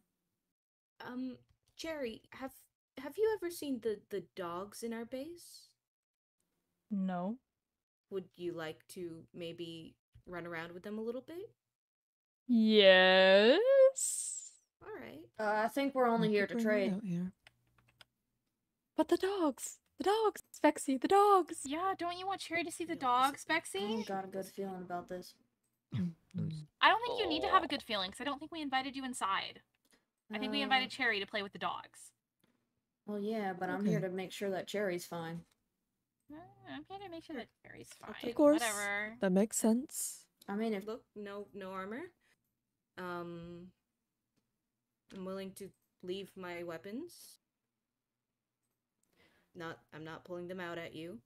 Um, Cherry, have have you ever seen the the dogs in our base? No. Would you like to maybe run around with them a little bit? Yes. All right. Uh, I think we're only here to bring trade. here. But the dogs. The dogs, Spexy, the dogs. Yeah, don't you want Cherry to see the The dogs, opposite. I Bexy? don't got a good feeling about this. I don't think you need to have a good feeling because I don't think we invited you inside. I think we invited Cherry to play with the dogs. Well, yeah, but I'm here Okay. to make sure that Cherry's fine. Uh, I'm here to make sure that Cherry's fine. Okay. Of course. Whatever. That makes sense. I mean, if Look, no no armor. Um, I'm willing to leave my weapons. Not, I'm not pulling them out at you.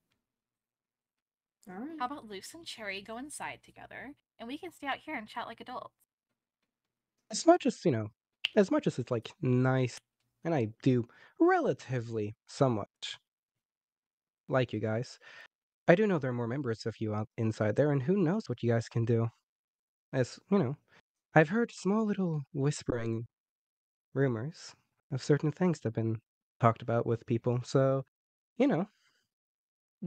all right, How about Luce and Cherry go inside together and we can stay out here and chat like adults? As much as, you know, as much as it's like nice, and I do relatively somewhat like you guys, I do know there are more members of you out inside there, and who knows what you guys can do. As, you know, I've heard small little whispering rumors of certain things that have been talked about with people. So, you know,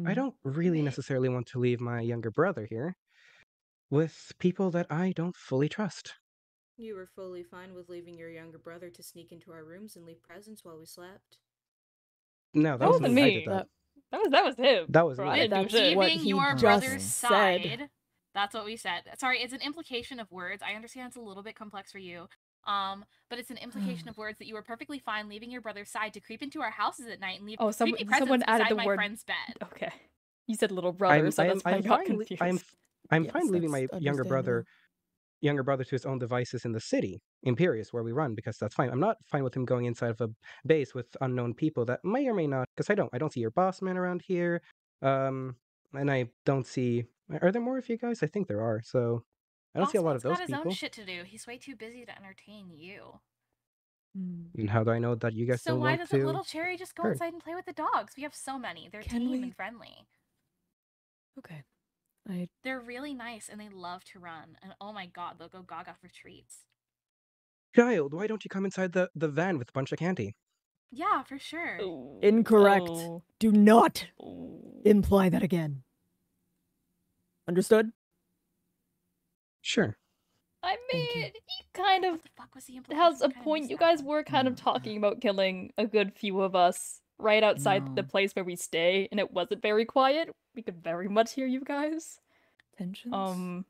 I Mm. don't really necessarily want to leave my younger brother here with people that I don't fully trust. You were fully fine with leaving your younger brother to sneak into our rooms and leave presents while we slept. No, that, That was wasn't me. I me. did that. That was that was him. That was bro. me. I That's shit. what he your just brother's said. side. That's what we said. Sorry, it's an implication of words. I understand it's a little bit complex for you. Um, but it's an implication of words that you were perfectly fine leaving your brother's side to creep into our houses at night and leave Oh, some- creepy presents someone added beside the my word- friend's bed. Okay. You said little brother, I'm, so I'm, that's why I I'm got fine. confused. I'm, I'm Yes, fine leaving my younger brother, understandable. Younger brother to his own devices in the city, Imperius, where we run, because that's fine. I'm not fine with him going inside of a base with unknown people that may or may not, because I don't, I don't see your boss man around here, um, and I don't see. Are there more of you guys? I think there are. So I don't see a lot of Bossman's those got his people. own shit to do. He's way too busy to entertain you. Mm. And how do I know that you guys So don't why want doesn't to? little Cherry just go hurt? inside and play with the dogs? We have so many. They're Can tame we- and friendly. Okay. I They're really nice and they love to run. And oh my god, they'll go gaga for treats. Child, why don't you come inside the, the van with a bunch of candy? Yeah, for sure. Oh, Incorrect. oh, do not oh. imply that again. Understood? Sure. I Thank you. mean, he kind of What the fuck was the implication? has a point. You guys were kind of talking about killing a good few of us right outside the place where we stay, and it wasn't very quiet. We could very much hear you guys. Tensions. Um,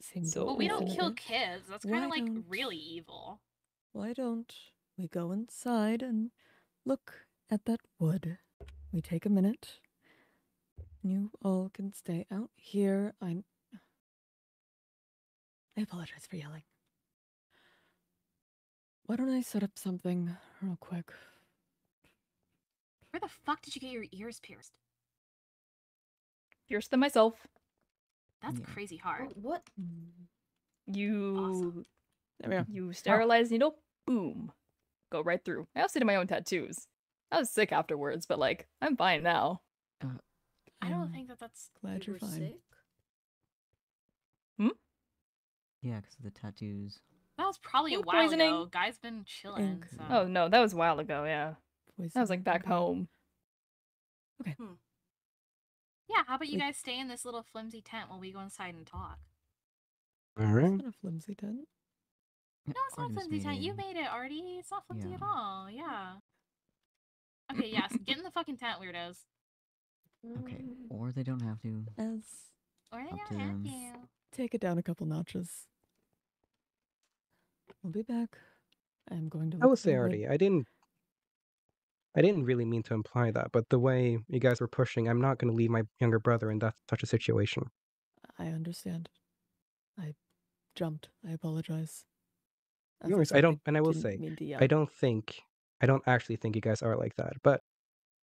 seem so- Well, we don't kill kids. That's kind of like don't- really evil. Why don't we go inside and look at that wood? We take a minute. You all can stay out here. I'm. I apologize for yelling. Why don't I set up something real quick? Where the fuck did you get your ears pierced? Pierced them myself. That's Yeah. crazy hard. What? You There we go. you sterilize needle, boom, go right through. I also did my own tattoos. I was sick afterwards, but like I'm fine now. Uh, I don't I'm think that that's. glad You you're fine. sick? Hmm? Yeah, because of the tattoos. That was probably a while poisoning. ago. Guy's been chilling. Ink. So. Oh no, that was a while ago. Yeah, that was like back home. okay. home. Yeah, how about you We- guys stay in this little flimsy tent while we go inside and talk? All It's right. not a flimsy tent. No, it's not Artemis flimsy tent. You made it, Artie. It's not flimsy at all. Yeah. Okay, yes. Get in the fucking tent, weirdos. Okay, or they don't have to. As Or they don't have them. to. take it down a couple notches. We'll be back. I'm going to. I look will for say, the wood. Artie, I didn't. I didn't really mean to imply that, but the way you guys were pushing, I'm not going to leave my younger brother in that such a situation. I understand. I jumped. I apologize. As No worries, I said, don't- and I will say, mean to yell. I um don't think, I don't actually think you guys are like that. But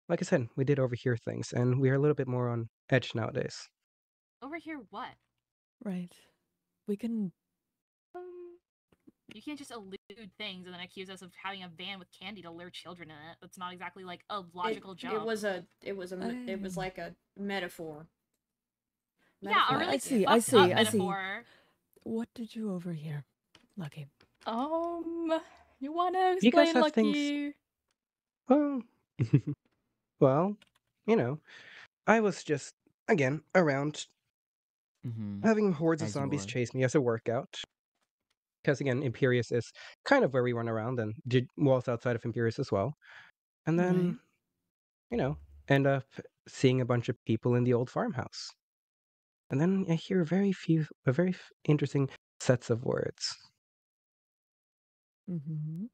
like I said, we did overhear things, and we are a little bit more on edge nowadays. Overhear what? Right. We can. You can't just elude things and then accuse us of having a van with candy to lure children in it. That's not exactly like a logical it, jump. It was a. It was a. me- It was like a metaphor. yeah, a really I see, I see, up I see. What did you overhear, Lucky? Um, you wanna You guys explain, have things- Lucky? Well, well, you know, I was just again around Mm-hmm. having hordes of As you zombies chase me as a workout. Because again, Imperius is kind of where we run around, and did walls outside of Imperius as well. And then, Right. you know, end up seeing a bunch of people in the old farmhouse. And then I hear very few, a very f- interesting sets of words. Mm-hmm.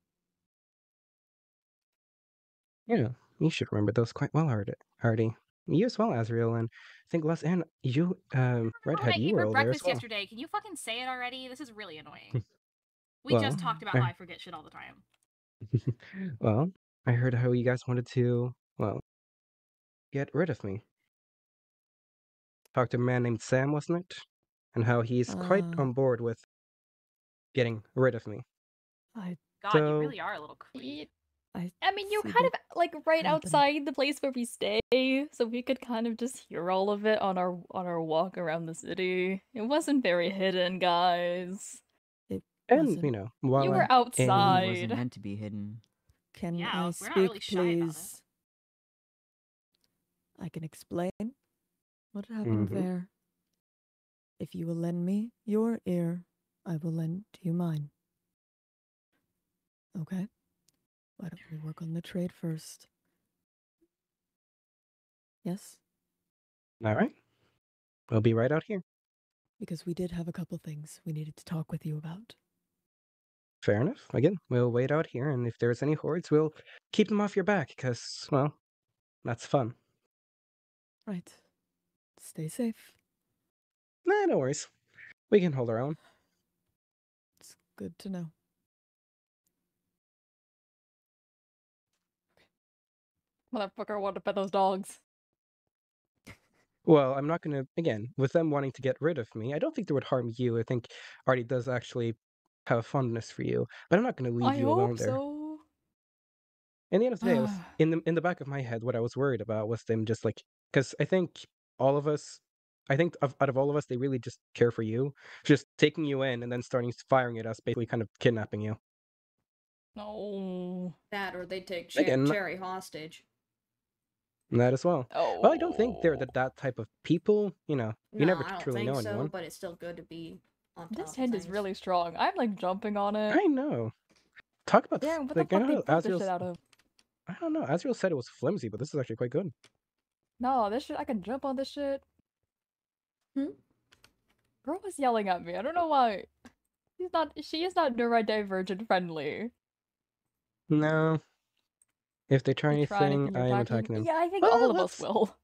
You know, you should remember those quite well, Artie. Artie. You as well, Azrael, and I think Les and you, um, Redhead, you ate were for all there as breakfast well. yesterday. Can you fucking say it already? This is really annoying. We Well, just talked about I- how I forget shit all the time. well, I heard how you guys wanted to, well, get rid of me. Talked to a man named Sam, wasn't it? And how he's quite Uh. on board with getting rid of me. I. God, you really are a little creep. I. I mean, you're kind of like right happened. outside the place where we stay, so we could kind of just hear all of it on our on our walk around the city. It wasn't very hidden, guys. It And, wasn't. you know, while you were I'm It outside. wasn't meant to be hidden. Can Yeah, I we're speak, not really shy please? I can explain what happened Mhm. there. If you will lend me your ear, I will lend you mine. Okay? Why don't we work on the trade first? Yes? All right. We'll be right out here. Because we did have a couple things we needed to talk with you about. Fair enough. Again, we'll wait out here, and if there's any hordes, we'll keep them off your back, because, well, that's fun. Right. Stay safe. Nah, no worries. We can hold our own. It's good to know. Motherfucker wanted to pet those dogs. Well, I'm not going to, again, with them wanting to get rid of me, I don't think they would harm you. I think Artie does actually have a fondness for you, but I'm not going to leave I you alone hope there. so. In the end of the day, I was, in the in the back of my head, what I was worried about was them just like, because I think all of us, I think of, out of all of us, they really just care for you. Just taking you in and then starting firing at us, basically kind of kidnapping you. No. That or they take Again, Cherry hostage. That as well. Oh. Well, I don't think they're oh. that, that type of people. You know, you no, never I don't truly think know so, anyone. but it's still good to be on top This of tent is things. really strong. I'm like jumping on it. I know. Talk about Yeah, what the like, I fuck they know this shit out of? I don't know. Azrael said it was flimsy, but this is actually quite good. No, this shit, I can jump on this shit. Hmm? Girl was yelling at me. I don't know why. She's not, she is not neurodivergent friendly. No. If they try They anything, you're I am attacking them. Yeah, I think Well, all of let's- will.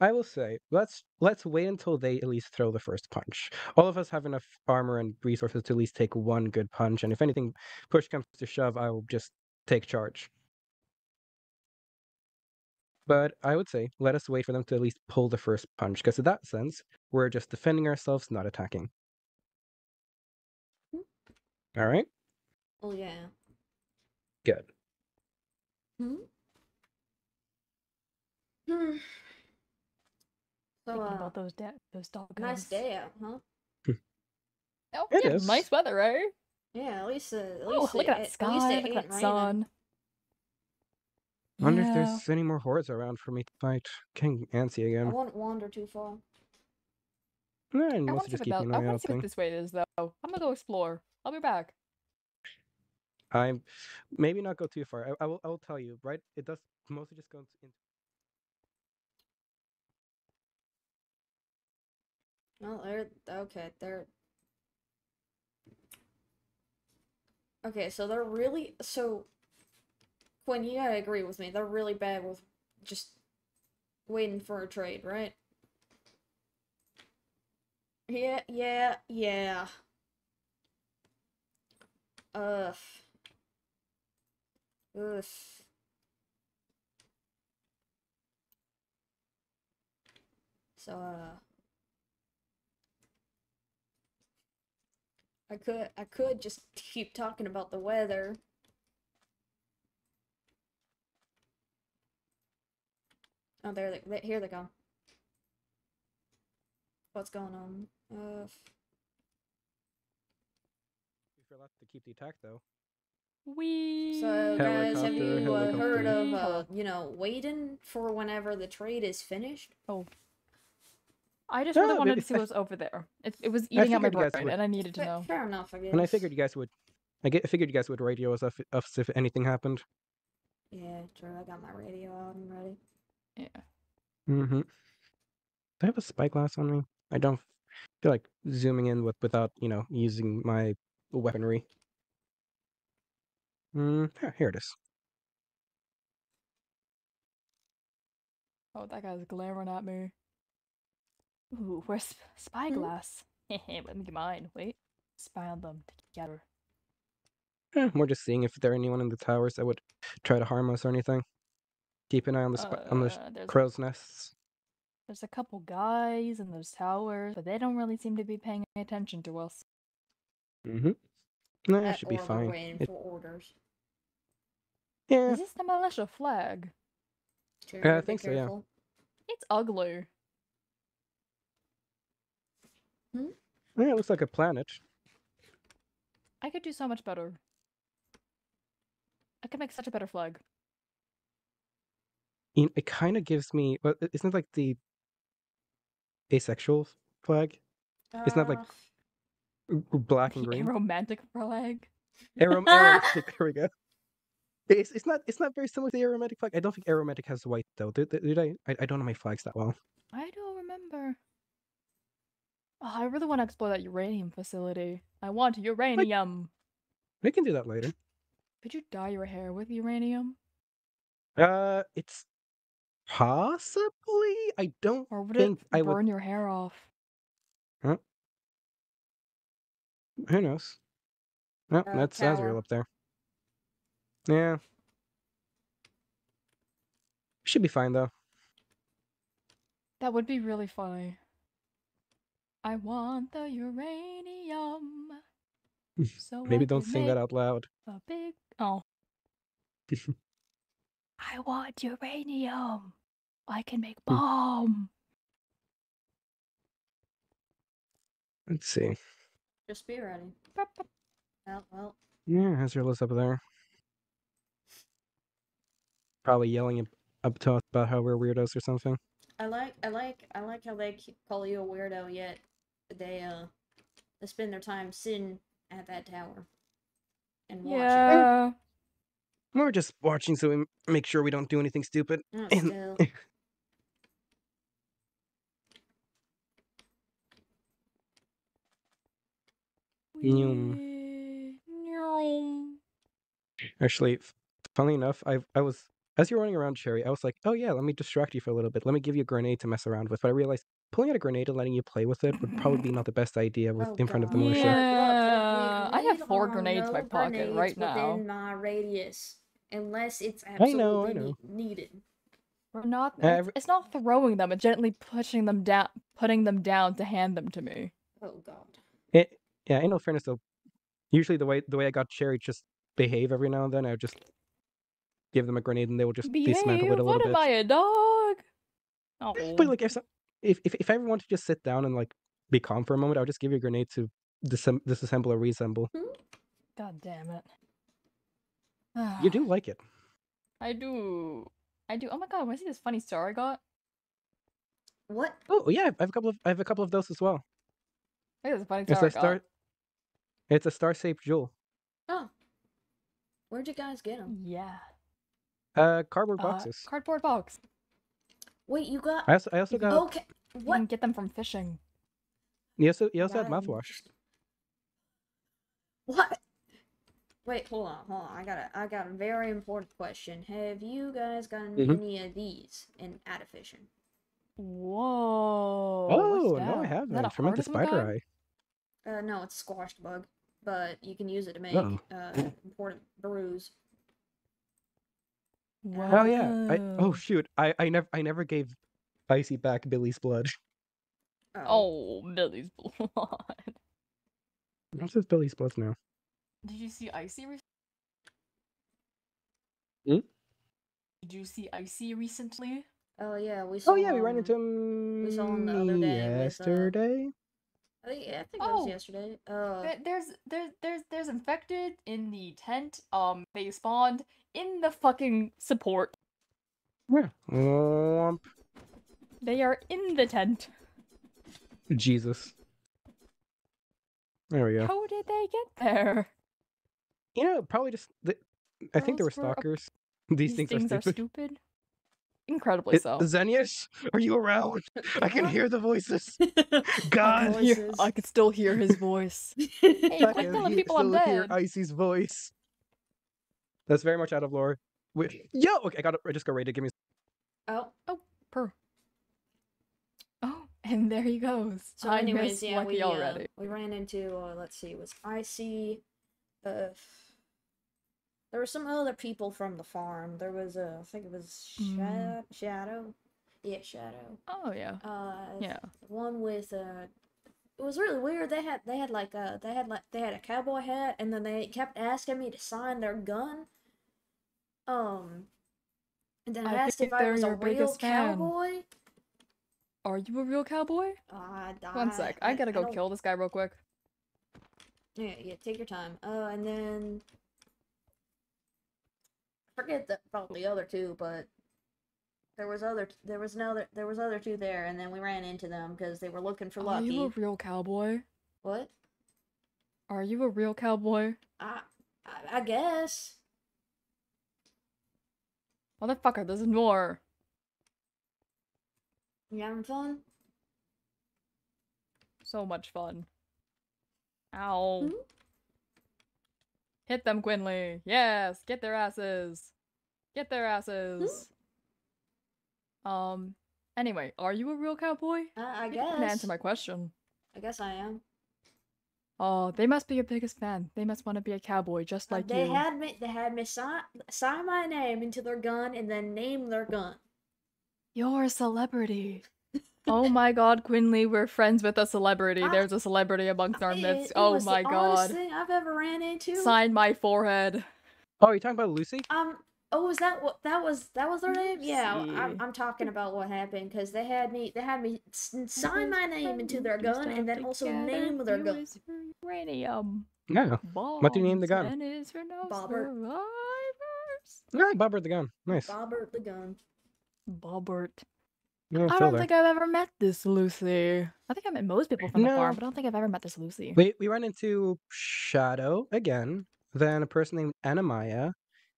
I will say, let's let's wait until they at least throw the first punch. All of us have enough armor and resources to at least take one good punch, and if anything push comes to shove, I will just take charge. But I would say let us wait for them to at least pull the first punch, because in that sense, we're just defending ourselves, not attacking. All right, Oh yeah. good. Hmm. Hmm. So Thinking uh, about those da- those dog nice day out, huh? Oh, It yeah, is. nice weather, eh? Yeah, at least uh, at Oh, least look it, at that at least sky, look at that raining. sun. Wonder if there's any more hordes around for me to fight King Ansi again. I won't wander too far. Nah, I'm want mostly to just see what keeping that- I an eye want out to see what this way is, though. I'm gonna go explore. I'll be back. I'm maybe not go too far. I, I will. I will tell you. Right, it does mostly just go into. Oh, they're okay. They're okay. So they're really so. Quinn, you gotta agree with me. They're really bad with just waiting for a trade, right? Yeah, yeah, yeah. Ugh. Ugh. So, uh. I could I could just keep talking about the weather. Oh, there they, they here they go. What's going on? Uh, We forgot to keep the attack though. We. so guys, have you uh, heard of uh, you know waiting for whenever the trade is finished? I just No, really wanted to see what was over there. It, it was eating at my figured brain, would- and I needed to know. Fair enough, I guess. And I figured you guys would. I get. I figured you guys would radio us if, us if anything happened. Yeah, true. I got my radio out and ready. Yeah. Mm-hmm. Do I have a spyglass on me? I don't feel like zooming in with without you know using my weaponry. Mm, here, here it is. Oh, that guy's glaring at me. Ooh, where's sp- spyglass? Hehe, let me get mine. Wait. Spy on them together. Eh, we're just seeing if there are anyone in the towers that would try to harm us or anything. Keep an eye on the sp- on the sh- Uh, there's, crow's nests. there's a couple guys in those towers, but they don't really seem to be paying attention to us. Mm-hmm. No, Uh, it should be fine. waiting It- for orders. yeah, Is this the militia flag? Cherry, I be think so, yeah. It's ugly. Yeah, it looks like a planet. I could do so much better. I could make such a better flag. It kind of gives me. Well, isn't it like the asexual flag? Isn't that like Uh, black and green? romantic flag. Arom- aromantic. There we go. It's, it's not it's not very similar to the aromantic flag. I don't think aromantic has white though. Did, did, did I? I? I don't know my flags that well. I don't remember. Oh, I really want to explore that uranium facility. I want uranium. We can do that later. Could you dye your hair with uranium? Uh, it's possibly. I don't Or would think it I burn would. your hair off? Huh? Who knows? No, Uh, that's Azrael tower. up there. Yeah. Should be fine though. That would be really funny. I want the uranium. So Maybe I don't sing that out loud. A big oh. I want uranium. I can make Hmm. bomb. Let's see. Just be ready. Well, well. Yeah, Azrael is up there. Probably yelling up, up to us about how we're weirdos or something. I like, I like, I like how they k- call you a weirdo. Yet they, uh, they spend their time sitting at that tower and watching. Yeah. We're just watching so we make sure we don't do anything stupid. And- still. Nyum. Wee- nyum. Actually, f- funnily enough, I I was as you're running around, Cherry. I was like, oh yeah, let me distract you for a little bit. Let me give you a grenade to mess around with. But I realized pulling out a grenade and letting you play with it would probably be not the best idea with Oh, in front of the militia. Yeah, I have four are grenades in my pocket grenades right now. Within my radius, unless it's I absolutely know, I know. needed. We're not. Uh, it's, it's not throwing them. It's gently pushing them down, putting them down to hand them to me. Oh God. It, yeah, in all fairness though, usually the way the way I got Cherry just behave every now and then, I would just give them a grenade and they will just dismantle Behave. it a little What bit. am I, a dog? Oh. But like if, some, if if if I ever want to just sit down and like be calm for a moment, I would just give you a grenade to disem- disassemble or reassemble. God damn it. You do like it. I do. I do. Oh my god! Want to see this funny star I got? What? Oh yeah, I have a couple of I have a couple of those as well. Look at this funny It's star I a star. It's a star-shaped jewel. Oh. Where'd you guys get them? Yeah. Uh, cardboard Uh, boxes. cardboard box. Wait, you got? I also I also got. Okay. What? You can What? get them from fishing. You also you also had mouthwash. What? Wait, hold on, hold on. I got a, I got a very important question. Have you guys gotten Mhm. any of these in Adafishing? Whoa. Oh no, I that? Is that haven't. a Fermented of some spider kind? eye. Uh, no, it's squashed bug, but you can use it to make Uh-oh. uh important brews. Oh yeah. I, oh shoot. I I never I never gave Icy back Billy's blood. Oh, Billy's blood. What's with Billy's blood now? Did you see Icy? Re- Hmm? Did you see Icy recently? Oh yeah, we saw. Oh yeah, we ran into him we saw him the other day with, uh, yesterday. I think, yeah, I think it was Oh. yesterday. Uh, There's there's there's there's infected in the tent. Um, they spawned in the fucking support. Yeah. Womp. They are in the tent. Jesus. There we go. How did they get there? You know, probably just. The, I think they were Girls were up- stalkers. These, things, are stupid. stupid. Incredibly It- so. Xenius, are you around? I can hear the voices. God, can voices. I can still hear his voice. I Hey, quit can telling hear- people I'm still hear. Icy's voice. That's very much out of lore. Wait, yo, okay, I got it. I just got ready to give me. oh, oh, Per. Oh, and there he goes. so I anyways, yeah, Lucky we uh, already. we ran into uh, let's see, it was Icy, uh, there were some other people from the farm. There was a, I think it was Mm. Shadow, Shadow, yeah, Shadow. Oh yeah. Uh, Yeah. one with a. it was really weird they had they had like a they had like they had a cowboy hat and then they kept asking me to sign their gun um and then i, I asked if i was a real biggest fan. cowboy Are you a real cowboy? uh, One sec. I gotta go don't- kill this guy real quick. yeah yeah take your time uh and then forget the, about the other two, but there was other there was another there was other two there, and then we ran into them because they were looking for Lucky. Are you a real cowboy? What? Are you a real cowboy? I, I I guess. Motherfucker, there's more. You having fun? So much fun. Ow. Mhm. Hit them, Quinley. Yes, get their asses. Get their asses. Um, anyway, are you a real cowboy? I, I You guess. can answer my question. I guess I am. Oh, they must be your biggest fan. They must want to be a cowboy just Uh, like they you. had me. They had me sign sign my name into their gun and then name their gun. You're a celebrity. Oh my god, Quinley, we're friends with a celebrity. I- There's a celebrity amongst our It- midst. it oh was my the oddest god. thing I've ever ran into. Sign my forehead. Oh, are you're talking about Lucy? Um. Oh, was that what that was? That was their name? Yeah, I'm, I'm talking about what happened because they had me. They had me sign my name into their gun and then also together, name their gun. is Uranium. No. What do you name the gun? And is for no Bobbert. survivors. Yeah, Bobbert the gun. Nice. Bobbert the gun. Bobbert. Yeah, I don't there. think I've ever met this Lucy. I think I met most people from the farm, No. but I don't think I've ever met this Lucy. We we run into Shadow again, then a person named Anamaya,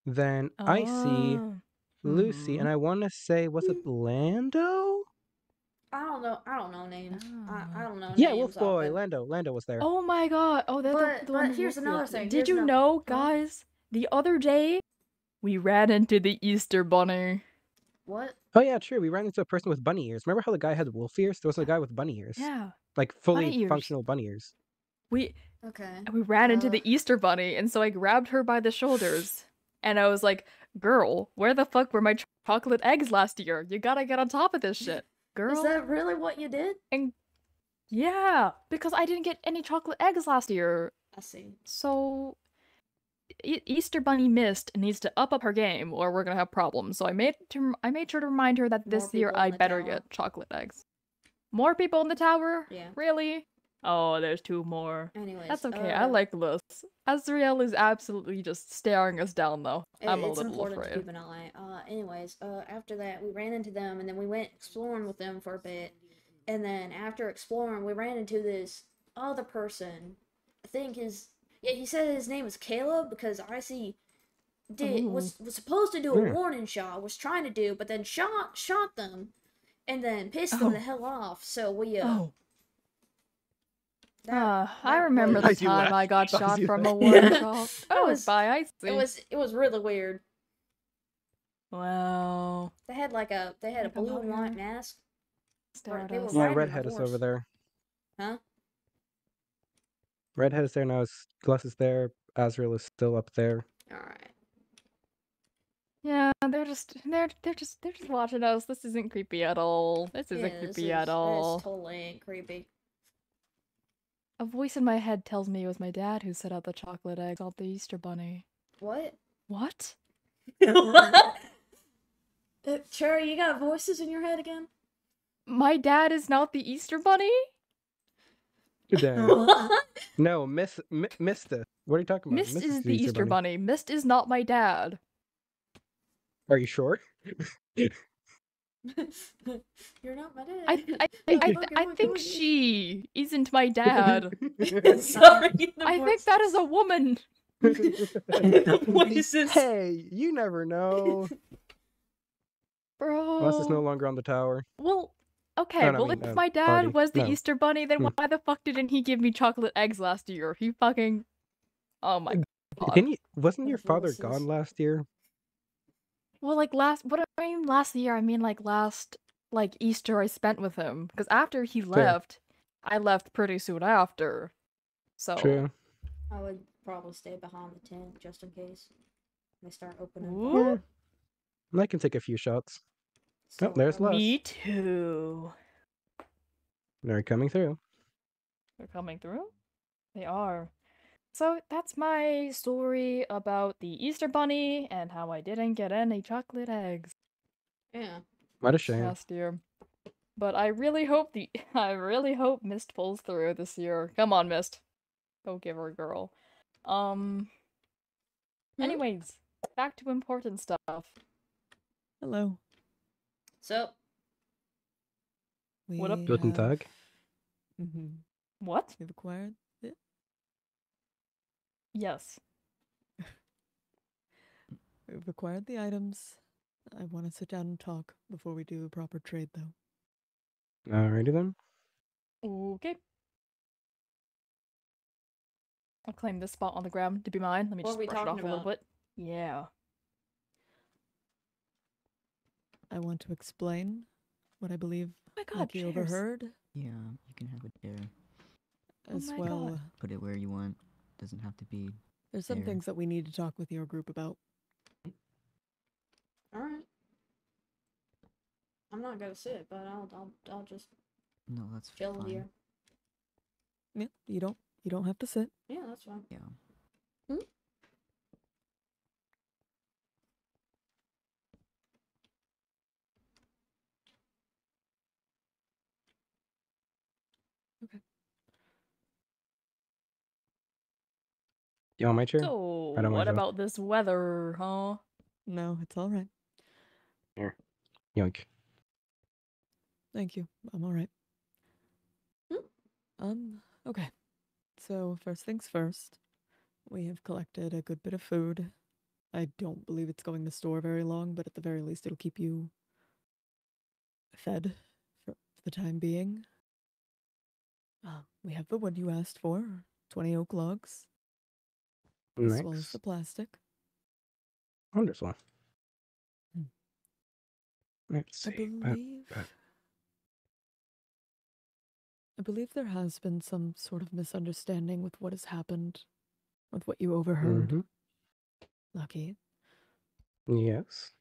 then I see Ah, Lucy, and mhm. I want to say, was it Lando? I don't know. I don't know names. I, I don't know. Yeah, names Wolf Boy, often. Lando. Lando was there. Oh my god. Oh, they're But- the, the one but who here's looked at- another thing, Did here's you ano- know, Huh? guys? The other day, we ran into the Easter Bunny. What? Oh yeah, true. We ran into a person with bunny ears. Remember how the guy had wolf ears? There was a guy with bunny ears. Yeah. Like fully ears. functional bunny ears. We Okay. we ran into the Easter Bunny, and so I grabbed her by the shoulders, and I was like, "Girl, where the fuck were my ch- chocolate eggs last year? You gotta get on top of this shit, girl." Is that really what you did? And yeah, because I didn't get any chocolate eggs last year. I see. So Easter Bunny missed and needs to up up her game, or we're gonna have problems. So I made to, I made sure to remind her that this year I better tower. get chocolate eggs. More people in the tower? Yeah. Really? Oh, there's two more. Anyways, That's okay. I uh, like this. Azriel is absolutely just staring us down, though. it- I'm a it's little important to keep an eye. Uh, anyways, uh, after that we ran into them and then we went exploring with them for a bit, and then after exploring we ran into this other person. I think his yeah he said his name was Caleb because I see did was was supposed to do a Hmm. warning shot was trying to do but then shot shot them, and then pissed them the Oh. hell off. So we uh. Oh, that- uh, I remember Why the was- time I got Why shot you from a warning Yeah. shot. It Oh, was- by I see. It was it was really weird. Wow. They had like a they had a blue and white mask. Stare at they were. Yeah, riding a Redhead is over there. Huh? Redhead is there now. s- Gless is there. Azrael is still up there. All right. Yeah, they're just they're they're just they're just watching us. This isn't creepy at all. This isn't Yeah, this creepy is- at all. This totally ain't creepy. A voice in my head tells me it was my dad who set out the chocolate egg called the Easter Bunny. What? What? what? Uh, Cherry, you got voices in your head again? My dad is not the Easter Bunny? Damn. What? no, Miss M- Mista. What are you talking about? Mist is the Easter bunny. Mist is not my dad. Are you sure? You're not my dad. I I I, I, Fucking I think she isn't my dad. Sorry. I think that is a woman. voices. hey, you never know. Bro. Unless it's no longer on the tower. Well, okay. no, I well, mean, if uh, my dad party. was the No. Easter Bunny, then Hmm. why the fuck didn't he give me chocolate eggs last year? He fucking. Oh my god. Didn't you, wasn't your father voices. gone last year? Well, like last. What I mean last year, I mean like last like Easter I spent with him. Because after he left, I left pretty soon after. So. True. I would probably stay behind the tent just in case they start opening. Ooh, I can take a few shots. So, there's uh, me too. They're coming through. They're coming through? They are. So that's my story about the Easter Bunny and how I didn't get any chocolate eggs Yeah. What a shame. last year. But I really hope the I really hope Mist pulls through this year. Come on, Mist. Go give her a girl. Um anyways, back to important stuff. Hello. So, We What up? Guten Tag. Mm-hmm. What? We've acquired it. Yes. We've acquired the items. I want to sit down and talk before we do a proper trade, though. Alrighty then. Okay. I'll claim this spot on the ground to be mine. Let me What just are brush it off talking a little bit. Yeah. I want to explain what I believe Oh my god, Lucky chairs. overheard, Yeah, you can have it there. Oh as my well. God. Put it where you want. Doesn't have to be. There's some There. things that we need to talk with your group about. alright. I'm not gonna sit, but I'll, I'll, I'll just No, that's chill fine. here. Yeah, you don't you don't have to sit. Yeah, that's fine. Yeah. Hmm? You want my chair? So, I don't what mind, about this weather, huh? No, it's all right. Here. Yoink. Thank you. I'm all right. Hmm? Um, okay. So, first things first, we have collected a good bit of food. I don't believe it's going to store very long, but at the very least, it'll keep you fed for the time being. Uh, we have the wood you asked for 20 oak logs, as well as the plastic. Wonderful. Hmm. Let's I see. uh, believe. uh. I believe there has been some sort of misunderstanding with what has happened, with what you overheard. mhm. Lucky. Yes.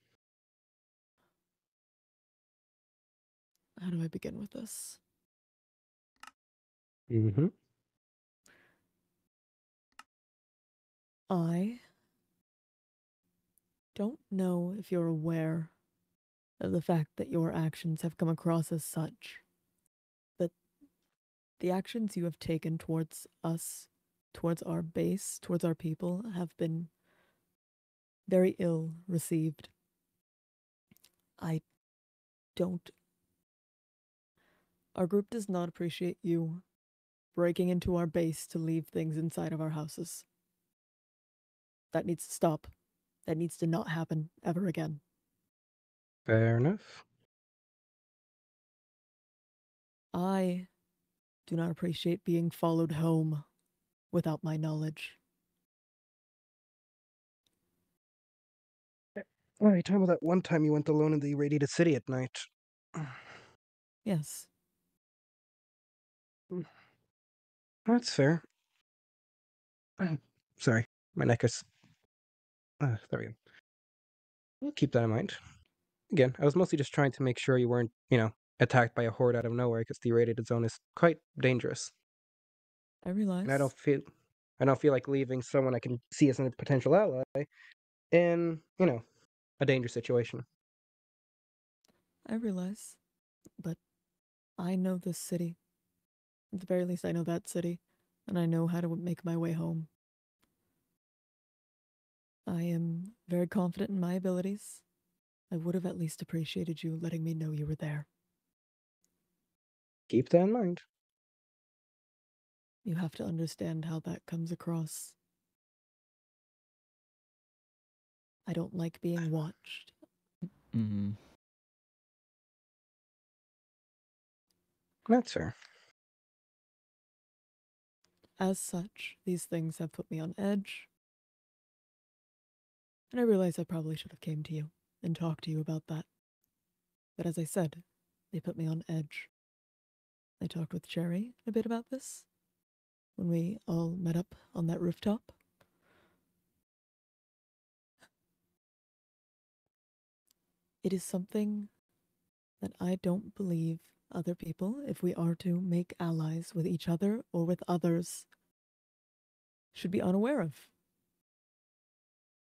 How do I begin with this? Mm-hmm. I don't know if you're aware of the fact that your actions have come across as such. That the actions you have taken towards us, towards our base, towards our people, have been very ill received. I don't. Our group does not appreciate you breaking into our base to leave things inside of our houses. That needs to stop. That needs to not happen ever again. Fair enough. I do not appreciate being followed home without my knowledge. Oh, you talking about that one time you went alone in the irradiated city at night? Yes, That's fair. Sorry, my neck is. Uh, there we go. We'll keep that in mind. Again, I was mostly just trying to make sure you weren't, you know, attacked by a horde out of nowhere because the irradiated zone is quite dangerous. I realize. And I don't feel, I don't feel like leaving someone I can see as a potential ally in, you know, a dangerous situation. I realize. But I know this city. At the very least, I know that city. And I know how to make my way home. I am very confident in my abilities. I would have at least appreciated you letting me know you were there. Keep that in mind. You have to understand how that comes across. I don't like being watched. Mm-hmm. That's fair. As such, these things have put me on edge. And I realize I probably should have came to you and talked to you about that. But as I said, they put me on edge. I talked with Cherry a bit about this when we all met up on that rooftop. It is something that I don't believe other people, if we are to make allies with each other or with others, should be unaware of.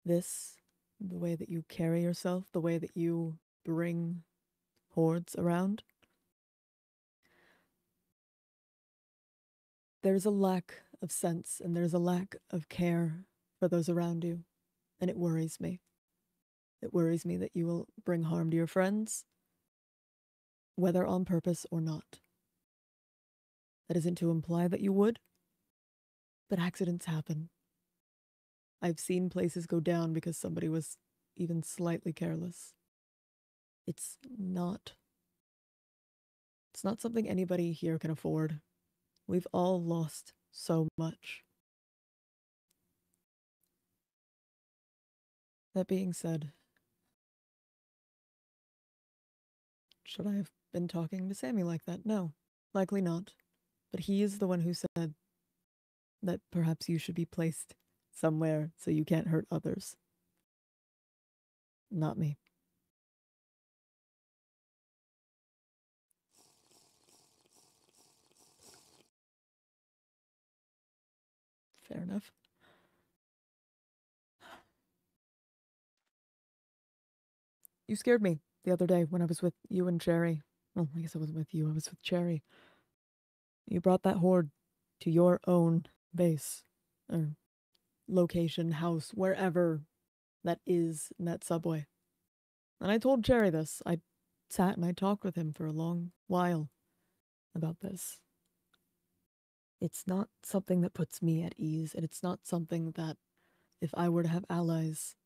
This, the way that you carry yourself, the way that you bring hordes around, there's a lack of sense and there's a lack of care for those around you. and it worries me. It worries me that you will bring harm to your friends, whether on purpose or not. That isn't to imply that you would, but accidents happen. I've seen places go down because somebody was even slightly careless. It's not. It's not something anybody here can afford. We've all lost so much. That being said, should I have been talking to Sammy like that? No, likely not. But he is the one who said that perhaps you should be placed somewhere so you can't hurt others. Not me. Fair enough. You scared me the other day when I was with you and Cherry. Well, I guess I wasn't with you, I was with Cherry. You brought that horde to your own base or location, house, wherever that is that subway. And I told Cherry this. I sat and I talked with him for a long while about this. It's not something that puts me at ease, and it's not something that, if I were to have allies,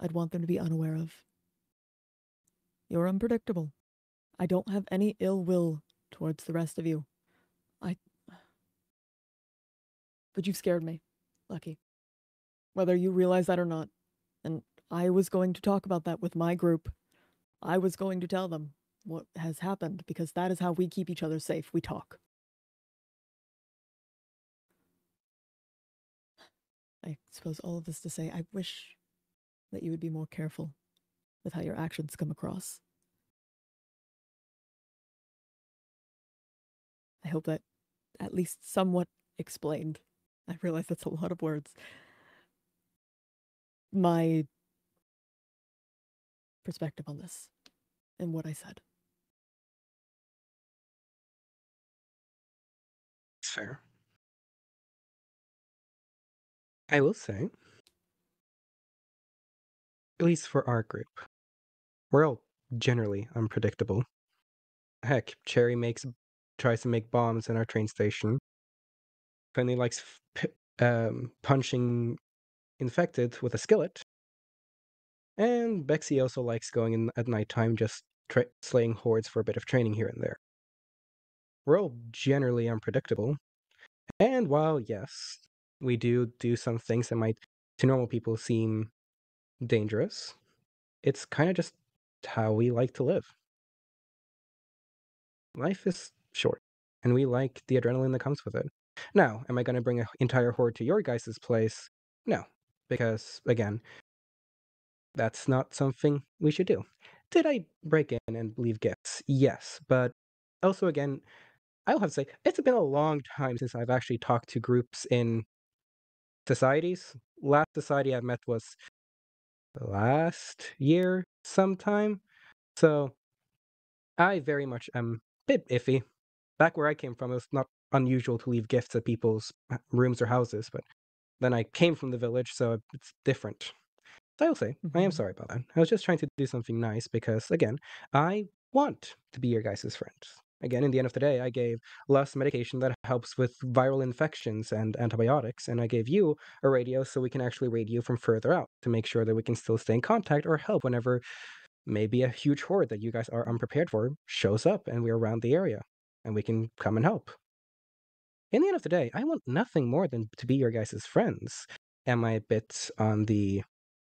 I'd want them to be unaware of. You're unpredictable. I don't have any ill will towards the rest of you. I. But you've scared me, Lucky. Whether you realize that or not. And I was going to talk about that with my group. I was going to tell them what has happened because that is how we keep each other safe. We talk. I suppose all of this to say, I wish that you would be more careful with how your actions come across. I hope that at least somewhat explained. I realize that's a lot of words. My perspective on this and what I said. Fair. I will say, at least for our group, we're all generally unpredictable. Heck, Cherry makes tries to make bombs in our train station. Finley likes um, punching infected with a skillet. And Bexy also likes going in at nighttime, just slaying hordes for a bit of training here and there. We're all generally unpredictable. And while, yes, we do do some things that might, to normal people, seem dangerous, it's kind of just how we like to live. Life is short, and we like the adrenaline that comes with it. Now, am I going to bring an entire horde to your guys' place? No, because, again, that's not something we should do. Did I break in and leave gifts? Yes, but also, again, I'll have to say, it's been a long time since I've actually talked to groups in societies. Last society I met was last year sometime. So I very much am a bit iffy. Back where I came from, it was not unusual to leave gifts at people's rooms or houses, but then I came from the village, so it's different. So I will say, I am Mhm. sorry about that. I was just trying to do something nice because, again, I want to be your guys' friend. Again, in the end of the day, I gave Lus medication that helps with viral infections and antibiotics, and I gave you a radio so we can actually radio from further out to make sure that we can still stay in contact or help whenever maybe a huge horde that you guys are unprepared for shows up and we're around the area and we can come and help. In the end of the day, I want nothing more than to be your guys' friends. Am I a bit on the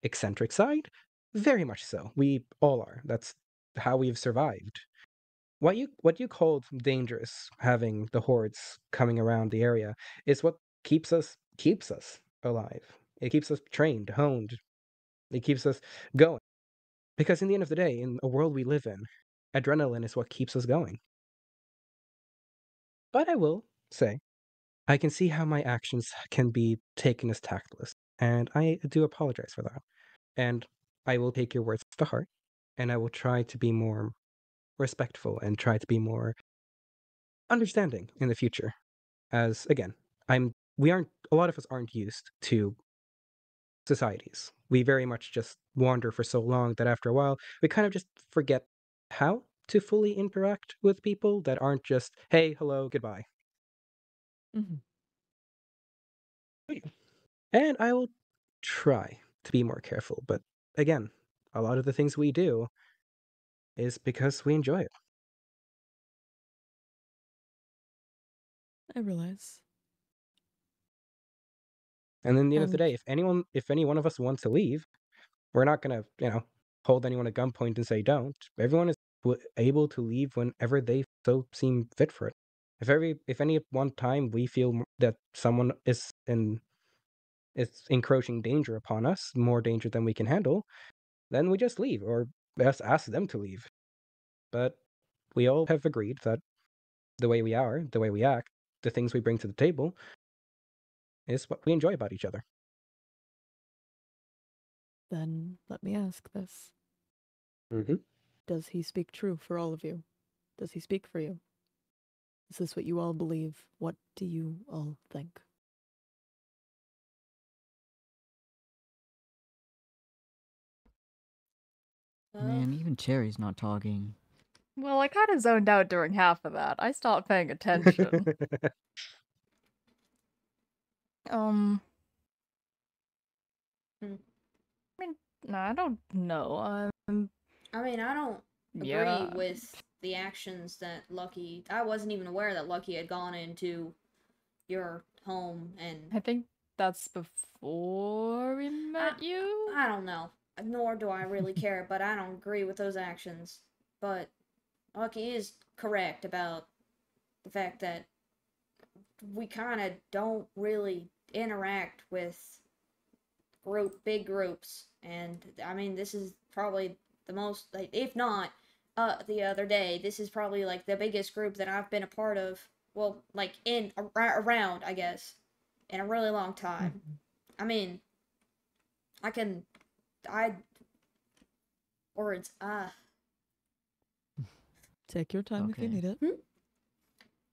eccentric side? Very much so. We all are. That's how we've survived. What you what you called dangerous, having the hordes coming around the area, is what keeps us keeps us alive. It keeps us trained, honed. It keeps us going. Because in the end of the day, in a world we live in, adrenaline is what keeps us going. But I will say, I can see how my actions can be taken as tactless, and I do apologize for that. And I will take your words to heart, and I will try to be more respectful and try to be more understanding in the future. As again, I'm we aren't a lot of us aren't used to societies. We very much just wander for so long that after a while, we kind of just forget how to fully interact with people that aren't just, hey, hello, goodbye. Mhm. And I will try to be more careful. But again, a lot of the things we do is because we enjoy it. I realize. And then at the end of the And- day, if anyone, if any one of us wants to leave, we're not gonna, you know, hold anyone at gunpoint and say don't. Everyone is w- able to leave whenever they so seem fit for it. If every, if any one time we feel that someone is in, is encroaching danger upon us, more danger than we can handle, then we just leave or just ask them to leave. But we all have agreed that the way we are, the way we act, the things we bring to the table, is what we enjoy about each other. Then let me ask this. Mm-hmm. Does he speak true for all of you? Does he speak for you? Is this what you all believe? What do you all think? Uh, Man, even Cherry's not talking. Well, I kind of zoned out during half of that. I stopped paying attention. um. I mean, no, I don't know. Um, I mean, I don't agree yeah. with the actions that Lucky. I wasn't even aware that Lucky had gone into your home, and I think that's before we met you. I don't know. Nor do I really care, but I don't agree with those actions. But Lucky is correct about the fact that we kind of don't really interact with group big groups, and I mean this is probably the most, like, if not, uh, the other day. This is probably like the biggest group that I've been a part of. Well, like in ar- around, I guess, in a really long time. I mean, I can, I words. Ah, Take your time if you need it.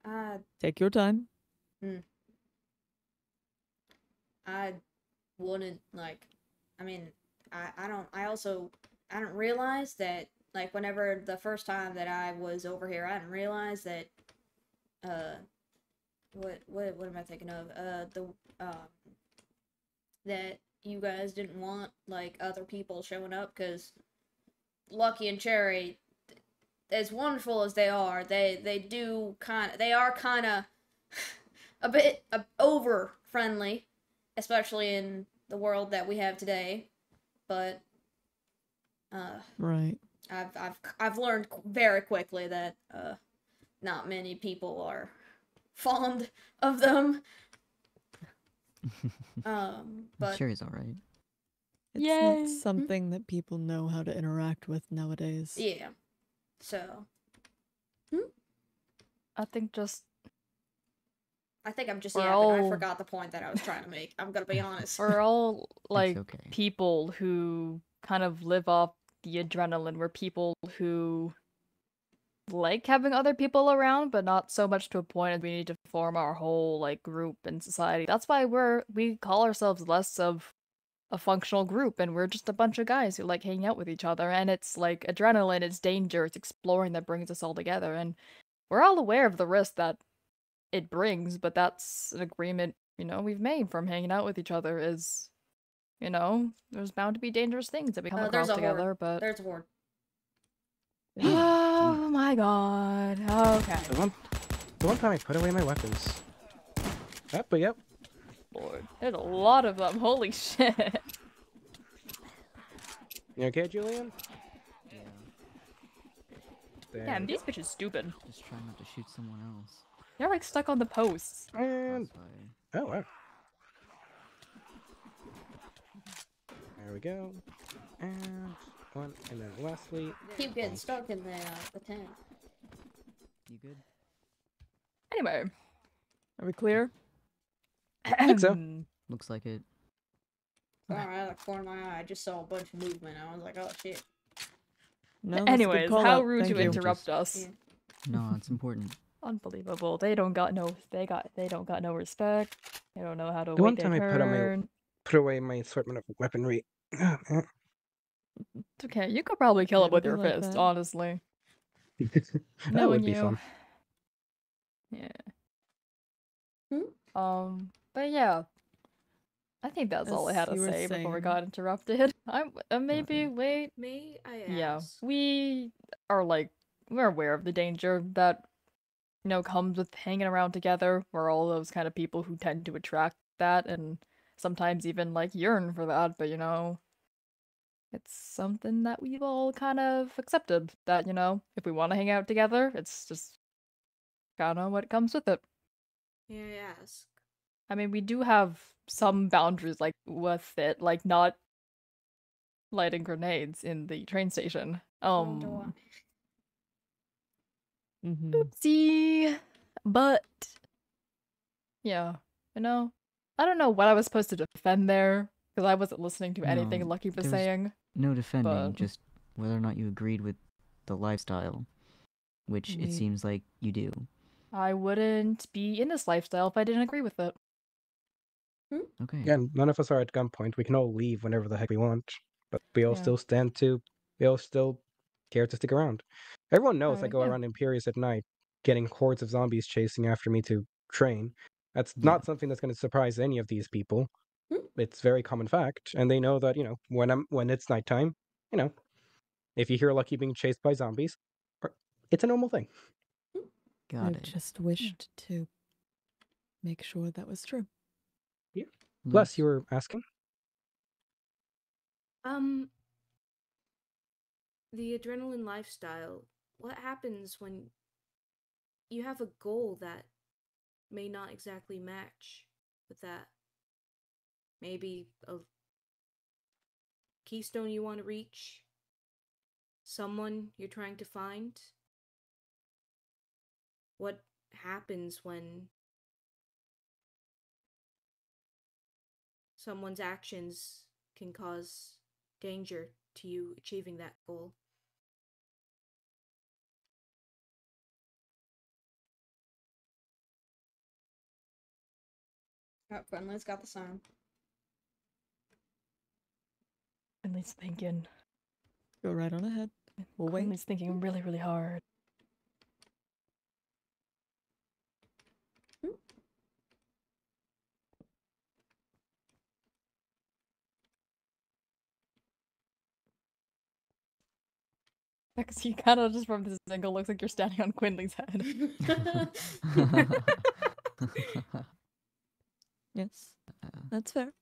uh, Take your time. I wouldn't like. I mean, I I don't. I also I don't realize that like whenever the first time that I was over here, I didn't realize that. Uh, what what what am I thinking of? Uh, the um. That you guys didn't want like other people showing up because Lucky and Cherry, as wonderful as they are, they they do kind they are kind of a bit uh, over friendly, especially in the world that we have today. But uh, Right. I've I've I've learned very quickly that uh, not many people are fond of them. Um, but Cherry's alright. It's Yay. not something that people know how to interact with nowadays. yeah, so I think just I think I'm just We're yapping. I forgot the point that I was trying to make. I'm gonna be honest. we're all like okay. people who kind of live off the adrenaline. We're people who like having other people around, but not so much to a point as we need to form our whole like group in society. That's why we're we call ourselves less of a functional group and we're just a bunch of guys who like hanging out with each other and it's like adrenaline, it's danger, it's exploring that brings us all together and we're all aware of the risk that it brings, but that's an agreement, you know, we've made from hanging out with each other is you know, there's bound to be dangerous things that we come Uh, across a horde. together, but There's a word. Oh my god. Okay. The one, the one time I put away my weapons. Yep, but yep. Lord. There's a lot of them. Holy shit. You okay, Julian? Yeah. Damn, these bitches stupid. Just try not to shoot someone else. They're like stuck on the posts. And oh wow. There we go. And one, and then lastly, Keep getting stuck in the uh, the tent. You good? Anyway. Are we clear? I think so. Looks like it. Sorry, out of the corner of my eye, I just saw a bunch of movement. I was like, oh shit. No. that's a good Anyways, how out, rude thank to you. interrupt us. Yeah. No, it's important. Unbelievable. They don't got no they got they don't got no respect. They don't know how to The one wait time I their put on my- put away my assortment of weaponry. Ah, man. It's okay. You could probably kill it It'll with be your like fist, that. honestly. that Knowing would be you. fun. Yeah. Hmm? Um, but yeah. I think that's all I As had to you were say before we saying- got interrupted. I'm uh, maybe Okay. wait. May I Yeah, ask? we are like we're aware of the danger that you know comes with hanging around together. We're all those kind of people who tend to attract that and sometimes even like yearn for that, but you know, it's something that we've all kind of accepted that, you know, if we want to hang out together, it's just kind of what comes with it. May I ask? I mean, we do have some boundaries like with it, like not lighting grenades in the train station. Um Mm-hmm. Oopsie. But yeah, you know, I don't know what I was supposed to defend there because I wasn't listening to anything No, Lucky was saying. No defending, But- just whether or not you agreed with the lifestyle, which We- it seems like you do. I wouldn't be in this lifestyle if I didn't agree with it. Hmm. Okay. Again, none of us are at gunpoint. We can all leave whenever the heck we want, but we all Yeah. still stand to. We all still care to stick around. Everyone knows I go yeah. around Imperius at night, getting hordes of zombies chasing after me to train. That's Yeah. not something that's going to surprise any of these people. Hmm. It's very common fact, and they know that you know when I'm when it's nighttime, you know, if you hear Lucky being chased by zombies, it's a normal thing. Got I it. just wished to make sure that was true. Bless, Yes. you were asking. Um, the adrenaline lifestyle. What happens when you have a goal that may not exactly match with that? Maybe a keystone you want to reach? Someone you're trying to find? What happens when someone's actions can cause danger to you achieving that goal. Oh, Quinlan's got the sign. At least thinking. Go right on ahead. We'll wait. least thinking really, really hard. Hmm. Because you kind of just from this angle looks like you're standing on Quinley's head. Yes, Uh, that's fair.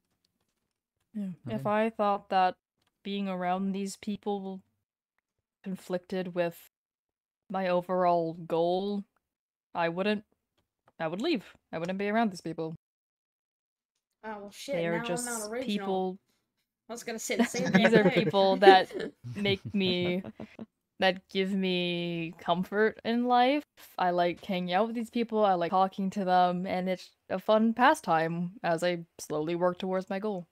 Yeah. If I thought that being around these people conflicted with my overall goal, I wouldn't. I would leave. I wouldn't be around these people. Oh well, shit. they are now just I'm not people. I was gonna say the same These are people that make me that give me comfort in life. I like hanging out with these people. I like talking to them, and it's a fun pastime as I slowly work towards my goal.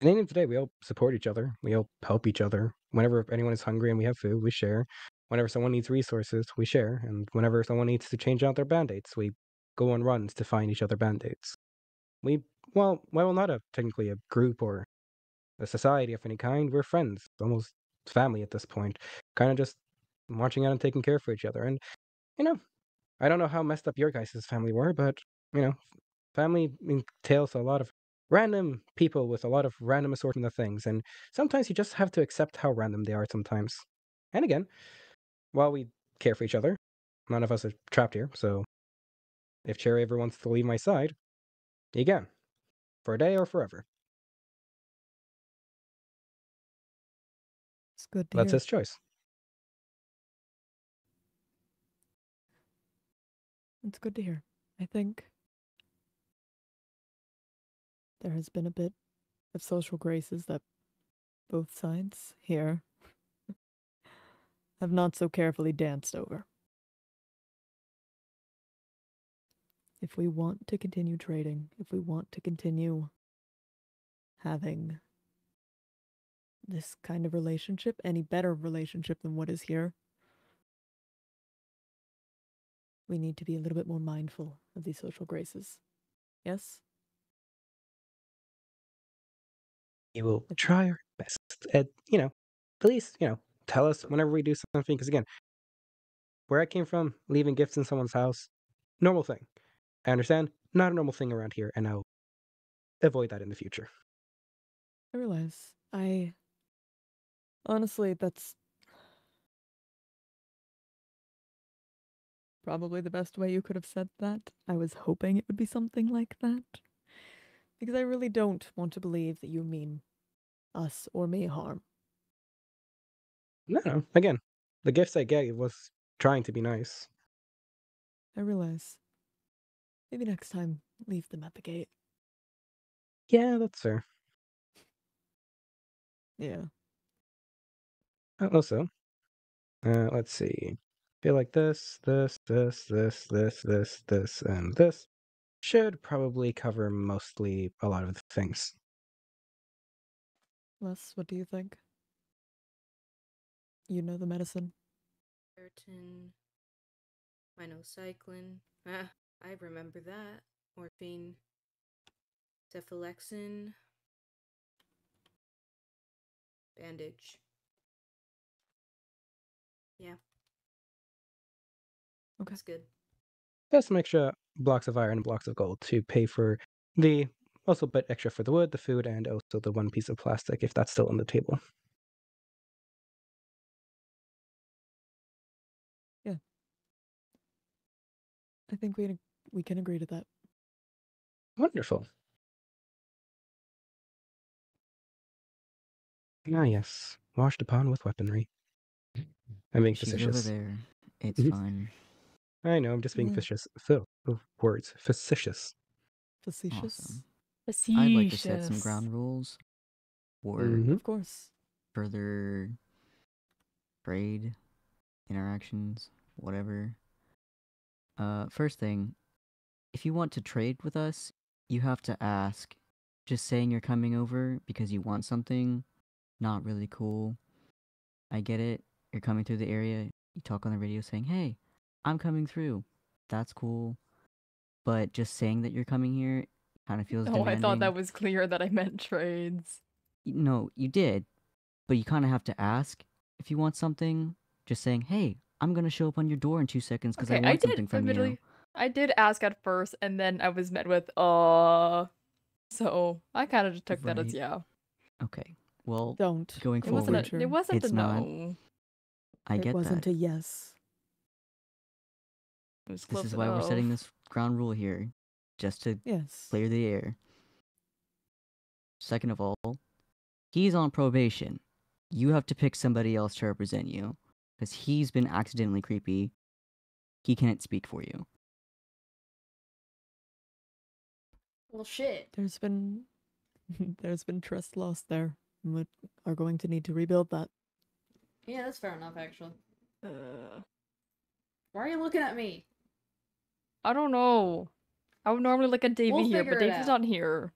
At the end of the day, we all support each other. We all help each other. Whenever anyone is hungry and we have food, we share. Whenever someone needs resources, we share. And whenever someone needs to change out their band-aids, we go on runs to find each other band-aids. We, well, well, not a technically a group or a society of any kind. We're friends, almost family at this point. Kind of just marching out and taking care for each other. And, you know, I don't know how messed up your guys' family were, but, you know, family entails a lot of random people with a lot of random assortment of things, and sometimes you just have to accept how random they are sometimes. And again, while we care for each other, none of us are trapped here, so if Cherry ever wants to leave my side, can. For a day or forever. It's good to That's hear. his choice. It's good to hear. I think there has been a bit of social graces that both sides here have not so carefully danced over. If we want to continue trading, if we want to continue having this kind of relationship, any better relationship than what is here, we need to be a little bit more mindful of these social graces. Yes? We will try our best. At you know, at least you know, tell us whenever we do something. Because again, where I came from, leaving gifts in someone's house, normal thing. I understand, not a normal thing around here, and I'll avoid that in the future. I realize. I honestly, that's probably the best way you could have said that. I was hoping it would be something like that. Because I really don't want to believe that you mean us or me harm. No, no. Again, the gifts I gave was trying to be nice. I realize. Maybe next time, leave them at the gate. Yeah, that's fair. Yeah. Uh, Also, uh, let's see. feel like this, this, this, this, this, this, this, and this should probably cover mostly a lot of the things. Les, what do you think? You know the medicine. Ferritin, minocycline. Ah, I remember that. Morphine, cephalexin, bandage. Yeah. Okay. That's good. Just some extra blocks of iron and blocks of gold to pay for the also a bit extra for the wood, the food, and also the one piece of plastic if that's still on the table. Yeah. I think we we can agree to that. Wonderful. Ah, yes. Washed upon with weaponry. I'm being She's over facetious. there. It's Mhm. fine. I know, I'm just being facetious. Phil, oh, words. Facetious. Facetious. Awesome. Facetious. I'd like to set some ground rules for Mhm. Of course. further trade interactions, whatever. Uh, first thing, if you want to trade with us, you have to ask. Just saying you're coming over because you want something, not really cool. I get it. You're coming through the area. You talk on the radio saying, "Hey, I'm coming through." That's cool. But just saying that you're coming here kind of feels Oh, I thought that was clear that I meant trades. No, you did. But you kind of have to ask if you want something. Just saying, hey, I'm going to show up on your door in two seconds because Okay, I I, want something did from you. I did ask at first, and then I was met with uh. So I kind of just took that as yeah. Okay. Well, Don't. going It wasn't. A, it wasn't It's a not. No. I it get wasn't that. a yes. It was This is why we're setting this ground rule here, just to Yes. clear the air. Second of all, he's on probation. You have to pick somebody else to represent you because he's been accidentally creepy. He can't speak for you. Well, shit. There's been there's been trust lost there. and We are going to need to rebuild that. Yeah, that's fair enough, actually. Uh, Why are you looking at me? I don't know. I would normally look at Davy We'll here, but Davy's not here.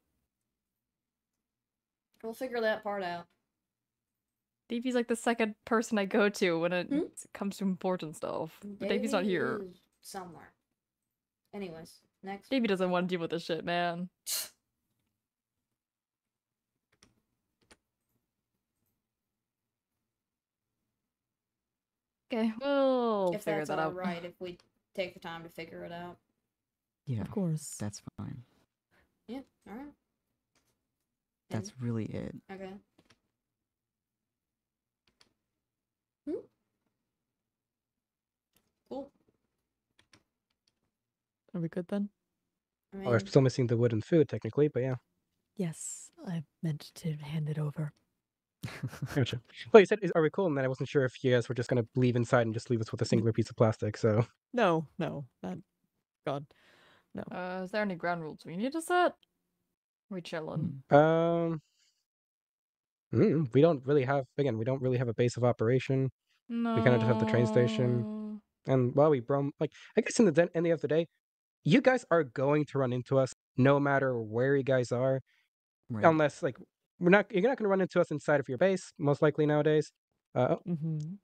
We'll figure that part out. Davy's like the second person I go to when it Hmm? comes to important stuff. But Davy's not Davy here. Somewhere. Anyways, next. Davy doesn't want to deal with this shit, man. Okay, we'll if figure that's that out. alright, if we take the time to figure it out. Yeah, Of course. that's fine. Yeah, alright. That's really it. Okay. Hmm. Cool. Are we good then? I Oh, we're still missing the wood and food, technically, but yeah. Yes. I meant to hand it over. Gotcha. Well, you said, is, are we cool? And then I wasn't sure if you guys were just going to leave inside and just leave us with a singular piece of plastic, so. No, no. That God. No. Uh, is there any ground rules we need to set? We chillin'. Hmm. Um, mm, we don't really have, again, we don't really have a base of operation. No. We kinda just have the train station. And while we roam, like, I guess in the den- end of the day, you guys are going to run into us no matter where you guys are, Right. unless, like, we're not, you're not going to run into us inside of your base, most likely nowadays. Uh, Mm-hmm.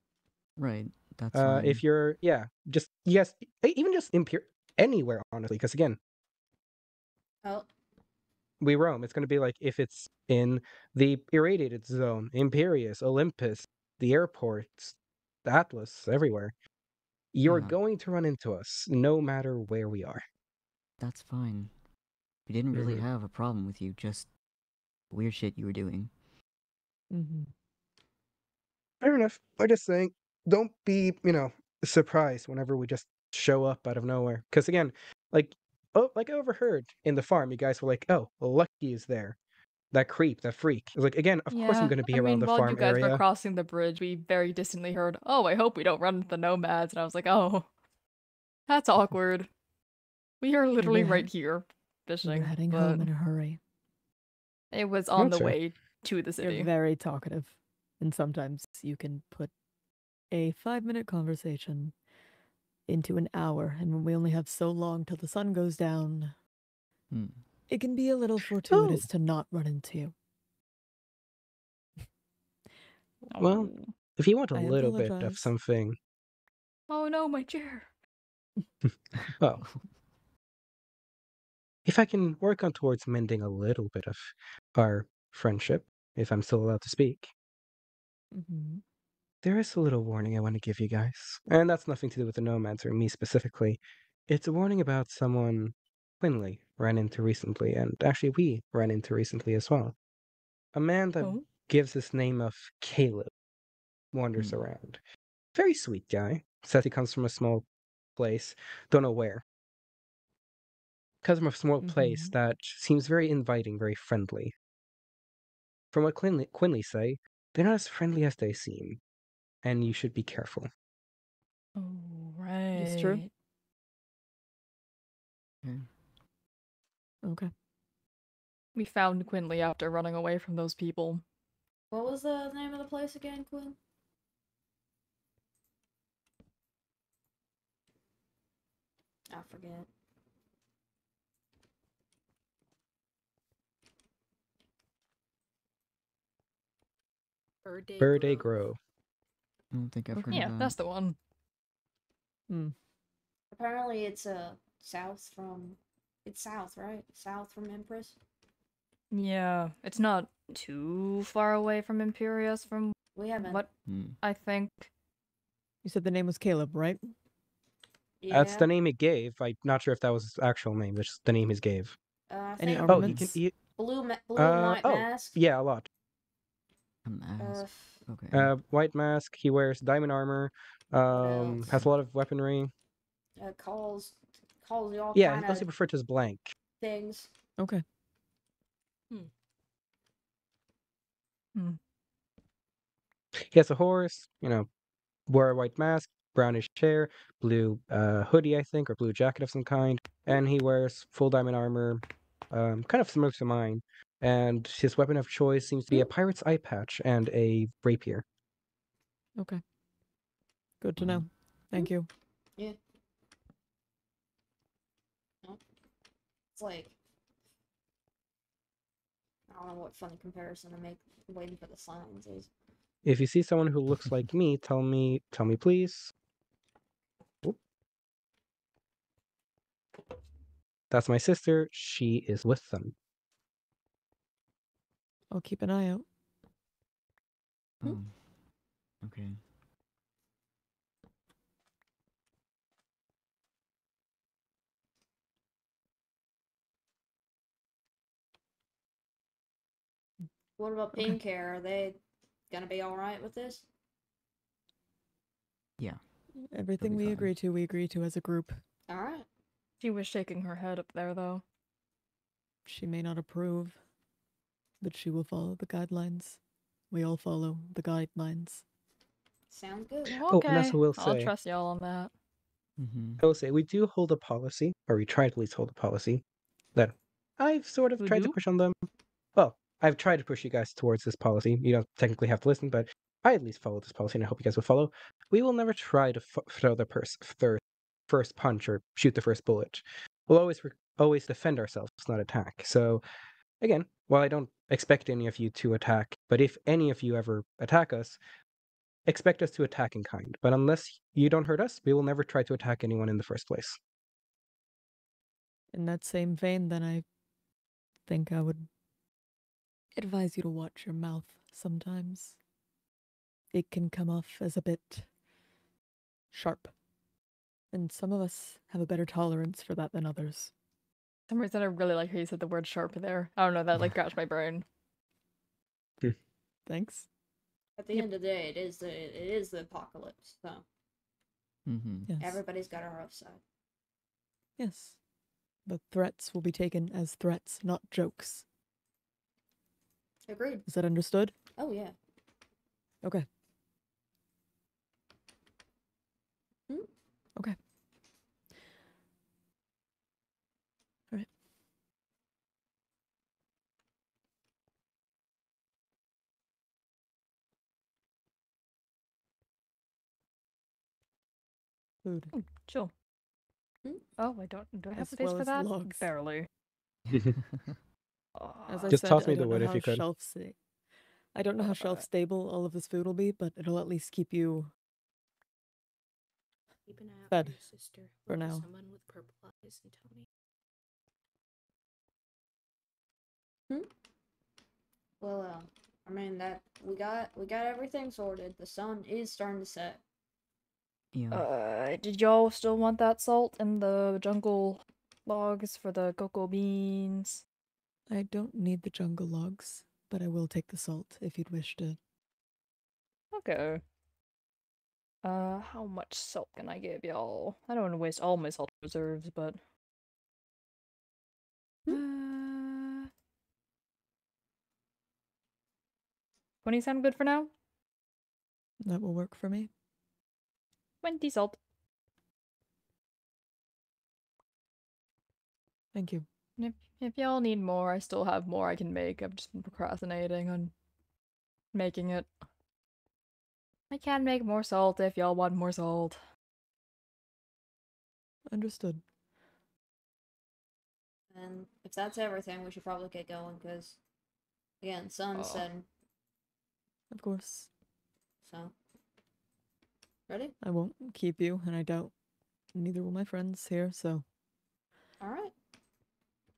right. That's uh, if you're, yeah, just, yes, even just impure, anywhere, honestly, because again, oh, we roam. It's going to be like if it's in the irradiated zone, Imperius, Olympus, the airports, the Atlas, everywhere. You're Yeah. going to run into us no matter where we are. That's fine. We didn't really Mhm. have a problem with you, just weird shit you were doing. Mm-hmm. Fair enough. I'm just saying, don't be, you know, surprised whenever we just show up out of nowhere. Because again, like, oh, like I overheard in the farm, you guys were like, "Oh, Lucky is there." That creep, that freak. It's like, again, of course I'm going to be I around mean, the while farm you guys area. were crossing the bridge, we very distantly heard, "Oh, I hope we don't run into the nomads." And I was like, "Oh, that's awkward." We are literally We're right here fishing. We're heading but home in a hurry. It was on the way to the city. You're very talkative, and sometimes you can put a five-minute conversation into an hour, and when we only have so long till the sun goes down, Hmm. it can be a little fortuitous to not run into you. Well, Oh. If you want a I little bit of something, Oh no, my chair. well, if I can work on towards mending a little bit of our friendship, if I'm still allowed to speak, Mm-hmm. there is a little warning I want to give you guys. And that's nothing to do with the nomads or me specifically. It's a warning about someone Quinley ran into recently, and actually we ran into recently as well. A man that Oh. gives his name of Caleb wanders Hmm. around. Very sweet guy. Says he comes from a small place. Don't know where. Comes from a small place Mhm. that seems very inviting, very friendly. From what Quinley, Quinley say, they're not as friendly as they seem, and you should be careful. Oh, right. It's true. Okay. Okay. We found Quinley after running away from those people. What was the name of the place again, Quinn? I forget. Birthday Birthday Grove. Grove. I don't think I've heard Yeah, of that. that's the one. Apparently, it's uh south from. It's south, right? South from Empress. Yeah, it's not too far away from Imperius from We haven't. what Hmm. I think. You said the name was Caleb, right? Yeah. That's the name he gave. I'm not sure if that was his actual name, but just the name he gave. Uh, Any think Oh, he can. Armaments? He, blue, ma- blue uh, and oh, mask. yeah, a lot. A Uh, mask. Okay. Uh, white mask. He wears diamond armor. Um, has a lot of weaponry. uh, calls calls you all Yeah, he mostly of referred to as blank. things. Okay. Hmm. He has a horse. You know, wear a white mask, brownish hair, blue uh, hoodie, I think, or blue jacket of some kind, and he wears full diamond armor, um, kind of similar to mine. And his weapon of choice seems to be a mm. pirate's eye patch and a rapier. Okay. Good to know. Mm. Thank mm. you. Yeah. It's like I don't know what funny comparison to make. Waiting for the signs is. If you see someone who looks like me, tell me, tell me, please. Oop. That's my sister. She is with them. I'll keep an eye out. Oh. Okay. What about Okay. Pink Hair? Are they gonna be all right with this? Yeah. Everything we fine. agree to, we agree to as a group. All right. She was shaking her head up there though. She may not approve, but she will follow the guidelines. We all follow the guidelines. Sounds good. Oh, and that's Okay, what we'll I'll trust y'all on that. Mm-hmm. I will say we do hold a policy, or we try to at least hold a policy that I've sort of We tried to push on them. Well, I've tried to push you guys towards this policy. You don't technically have to listen, but I at least follow this policy, and I hope you guys will follow. We will never try to f- throw the pers- thir- first punch or shoot the first bullet. We'll always re- always defend ourselves, not attack. So, again, while I don't expect any of you to attack, but if any of you ever attack us, expect us to attack in kind. But unless you don't hurt us, we will never try to attack anyone in the first place. In that same vein, then I think I would advise you to watch your mouth sometimes. It can come off as a bit sharp. And some of us have a better tolerance for that than others. For some reason, I really like how you said the word sharp there. I don't know, that like scratched my brain. Thanks. At the Yep. end of the day, it is the it is the apocalypse. So Mm-hmm. Yes. everybody's got a rough side. Yes. The threats will be taken as threats, not jokes. Agreed. Is that understood? Oh yeah. Okay. Hmm? Okay. Food. Oh, chill. Hmm? Oh, I don't. Do I have As space well for that? logs. Barely. As I Just said, toss I me the don't know wood if how you could. Shelf sta- I don't know how shelf Uh, stable all of this food will be, but it'll at least keep you Keep an eye out Fed for your sister. for Look, now. Someone with purple eyes and Tony. Well, uh, I mean that we got we got everything sorted. The sun is starting to set. Uh, did y'all still want that salt and the jungle logs for the cocoa beans? I don't need the jungle logs, but I will take the salt if you'd wish to. Okay. Uh, how much salt can I give y'all? I don't want to waste all my salt reserves, but. Uh, 20 sound good for now? That will work for me. 20 salt. Thank you. If, if y'all need more, I still have more I can make. I've just been procrastinating on making it. I can make more salt if y'all want more salt. Understood. And if that's everything, we should probably get going because, again, sun's Oh. setting. Of course. So, ready? I won't keep you, and I doubt neither will my friends here, so All right.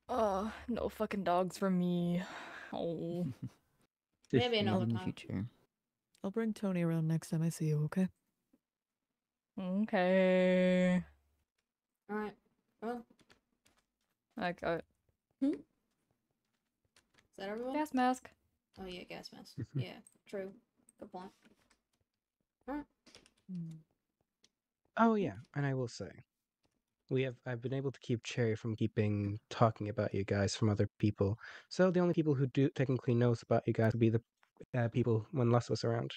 Uh, no fucking dogs for me. Oh. Maybe Maybe another in the time. future. I'll bring Tony around next time I see you, okay? Okay. All right. Well, Okay. is that everyone? Gas mask. Oh yeah, gas mask. yeah, true. Good point. Oh yeah, and I will say, we have I've been able to keep Cherry from keeping talking about you guys from other people. So the only people who do technically knows about you guys would be the uh, people when Lus was around.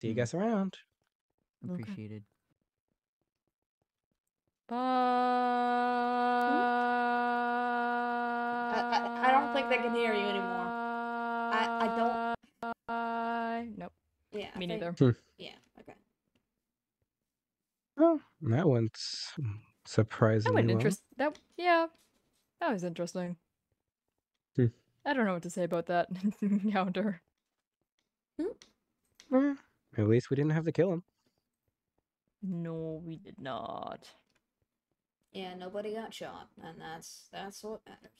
See you Hmm. guys around. Okay. Appreciated. Bye. I- I don't think they can hear you anymore. I- I don't. Nope. Yeah. Me think- neither. Yeah. Oh, that one's s- That surprisingly went well. interest. That yeah. That was interesting. Hmm. I don't know what to say about that encounter. Eh, at least we didn't have to kill him. No, we did not. Yeah. Nobody got shot, and that's that's what matters.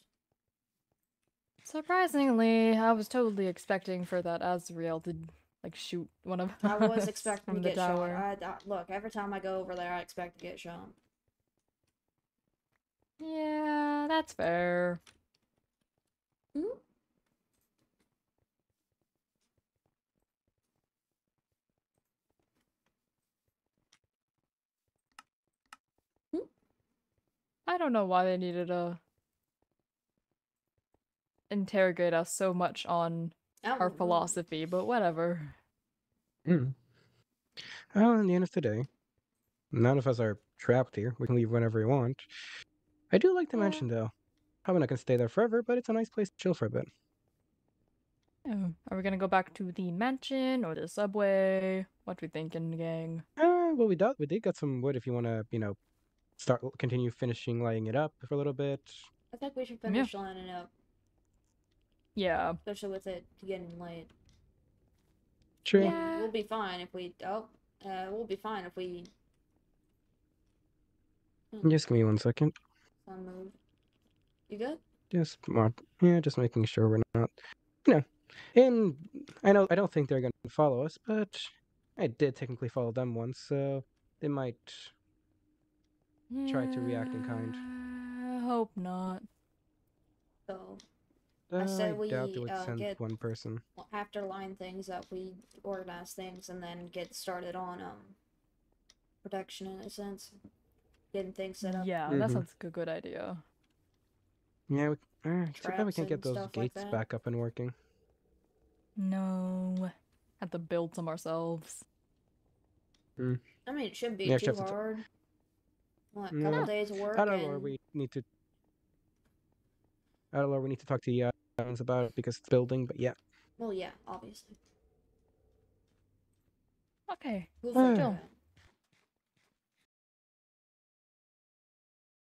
Surprisingly, I was totally expecting for that Azrael to like shoot one of I was expecting to get shot. tower. I, I, look, every time I go over there, I expect to get shot. Yeah, that's fair. Hmm? I don't know why they needed to interrogate us so much on I our know. philosophy, but whatever. Mm. Well, in the end of the day, none of us are trapped here. We can leave whenever we want. I do like the Yeah. mention, though, probably not going to stay there forever, but it's a nice place to chill for a bit. Oh, Are we gonna go back to the mansion or the subway? What we thinking, gang? Uh, well, we did, we did get some wood if you want to, you know, start, continue finishing lighting it up for a little bit. I think we should Yeah. finish lining it up, Yeah. especially with it getting late. True. Yeah. We'll be fine if we. Oh, uh, we'll be fine if we. Just give me one second. Sun moved. You good? Just more, yeah, just making sure we're not, you know, and I know I don't think they're gonna follow us, but I did technically follow them once, so they might. Try to react in kind. Yeah, hope not. So Uh, I, said doubt we, they would uh, send get- one person. well, after line things up, we organize things and then get started on um production in a sense, getting things set up. Yeah, Mhm. that sounds like a good idea. Yeah, we, uh, too bad we can't get those stuff like gates back up and working. No. Have to build some ourselves. I mean, it shouldn't be Yeah, too except it's- hard. What, a No. couple days of work I don't know, or and we need to. I don't know, we need to talk to the uh, Jones about it because it's building, but yeah. well, yeah, obviously. Okay. We'll.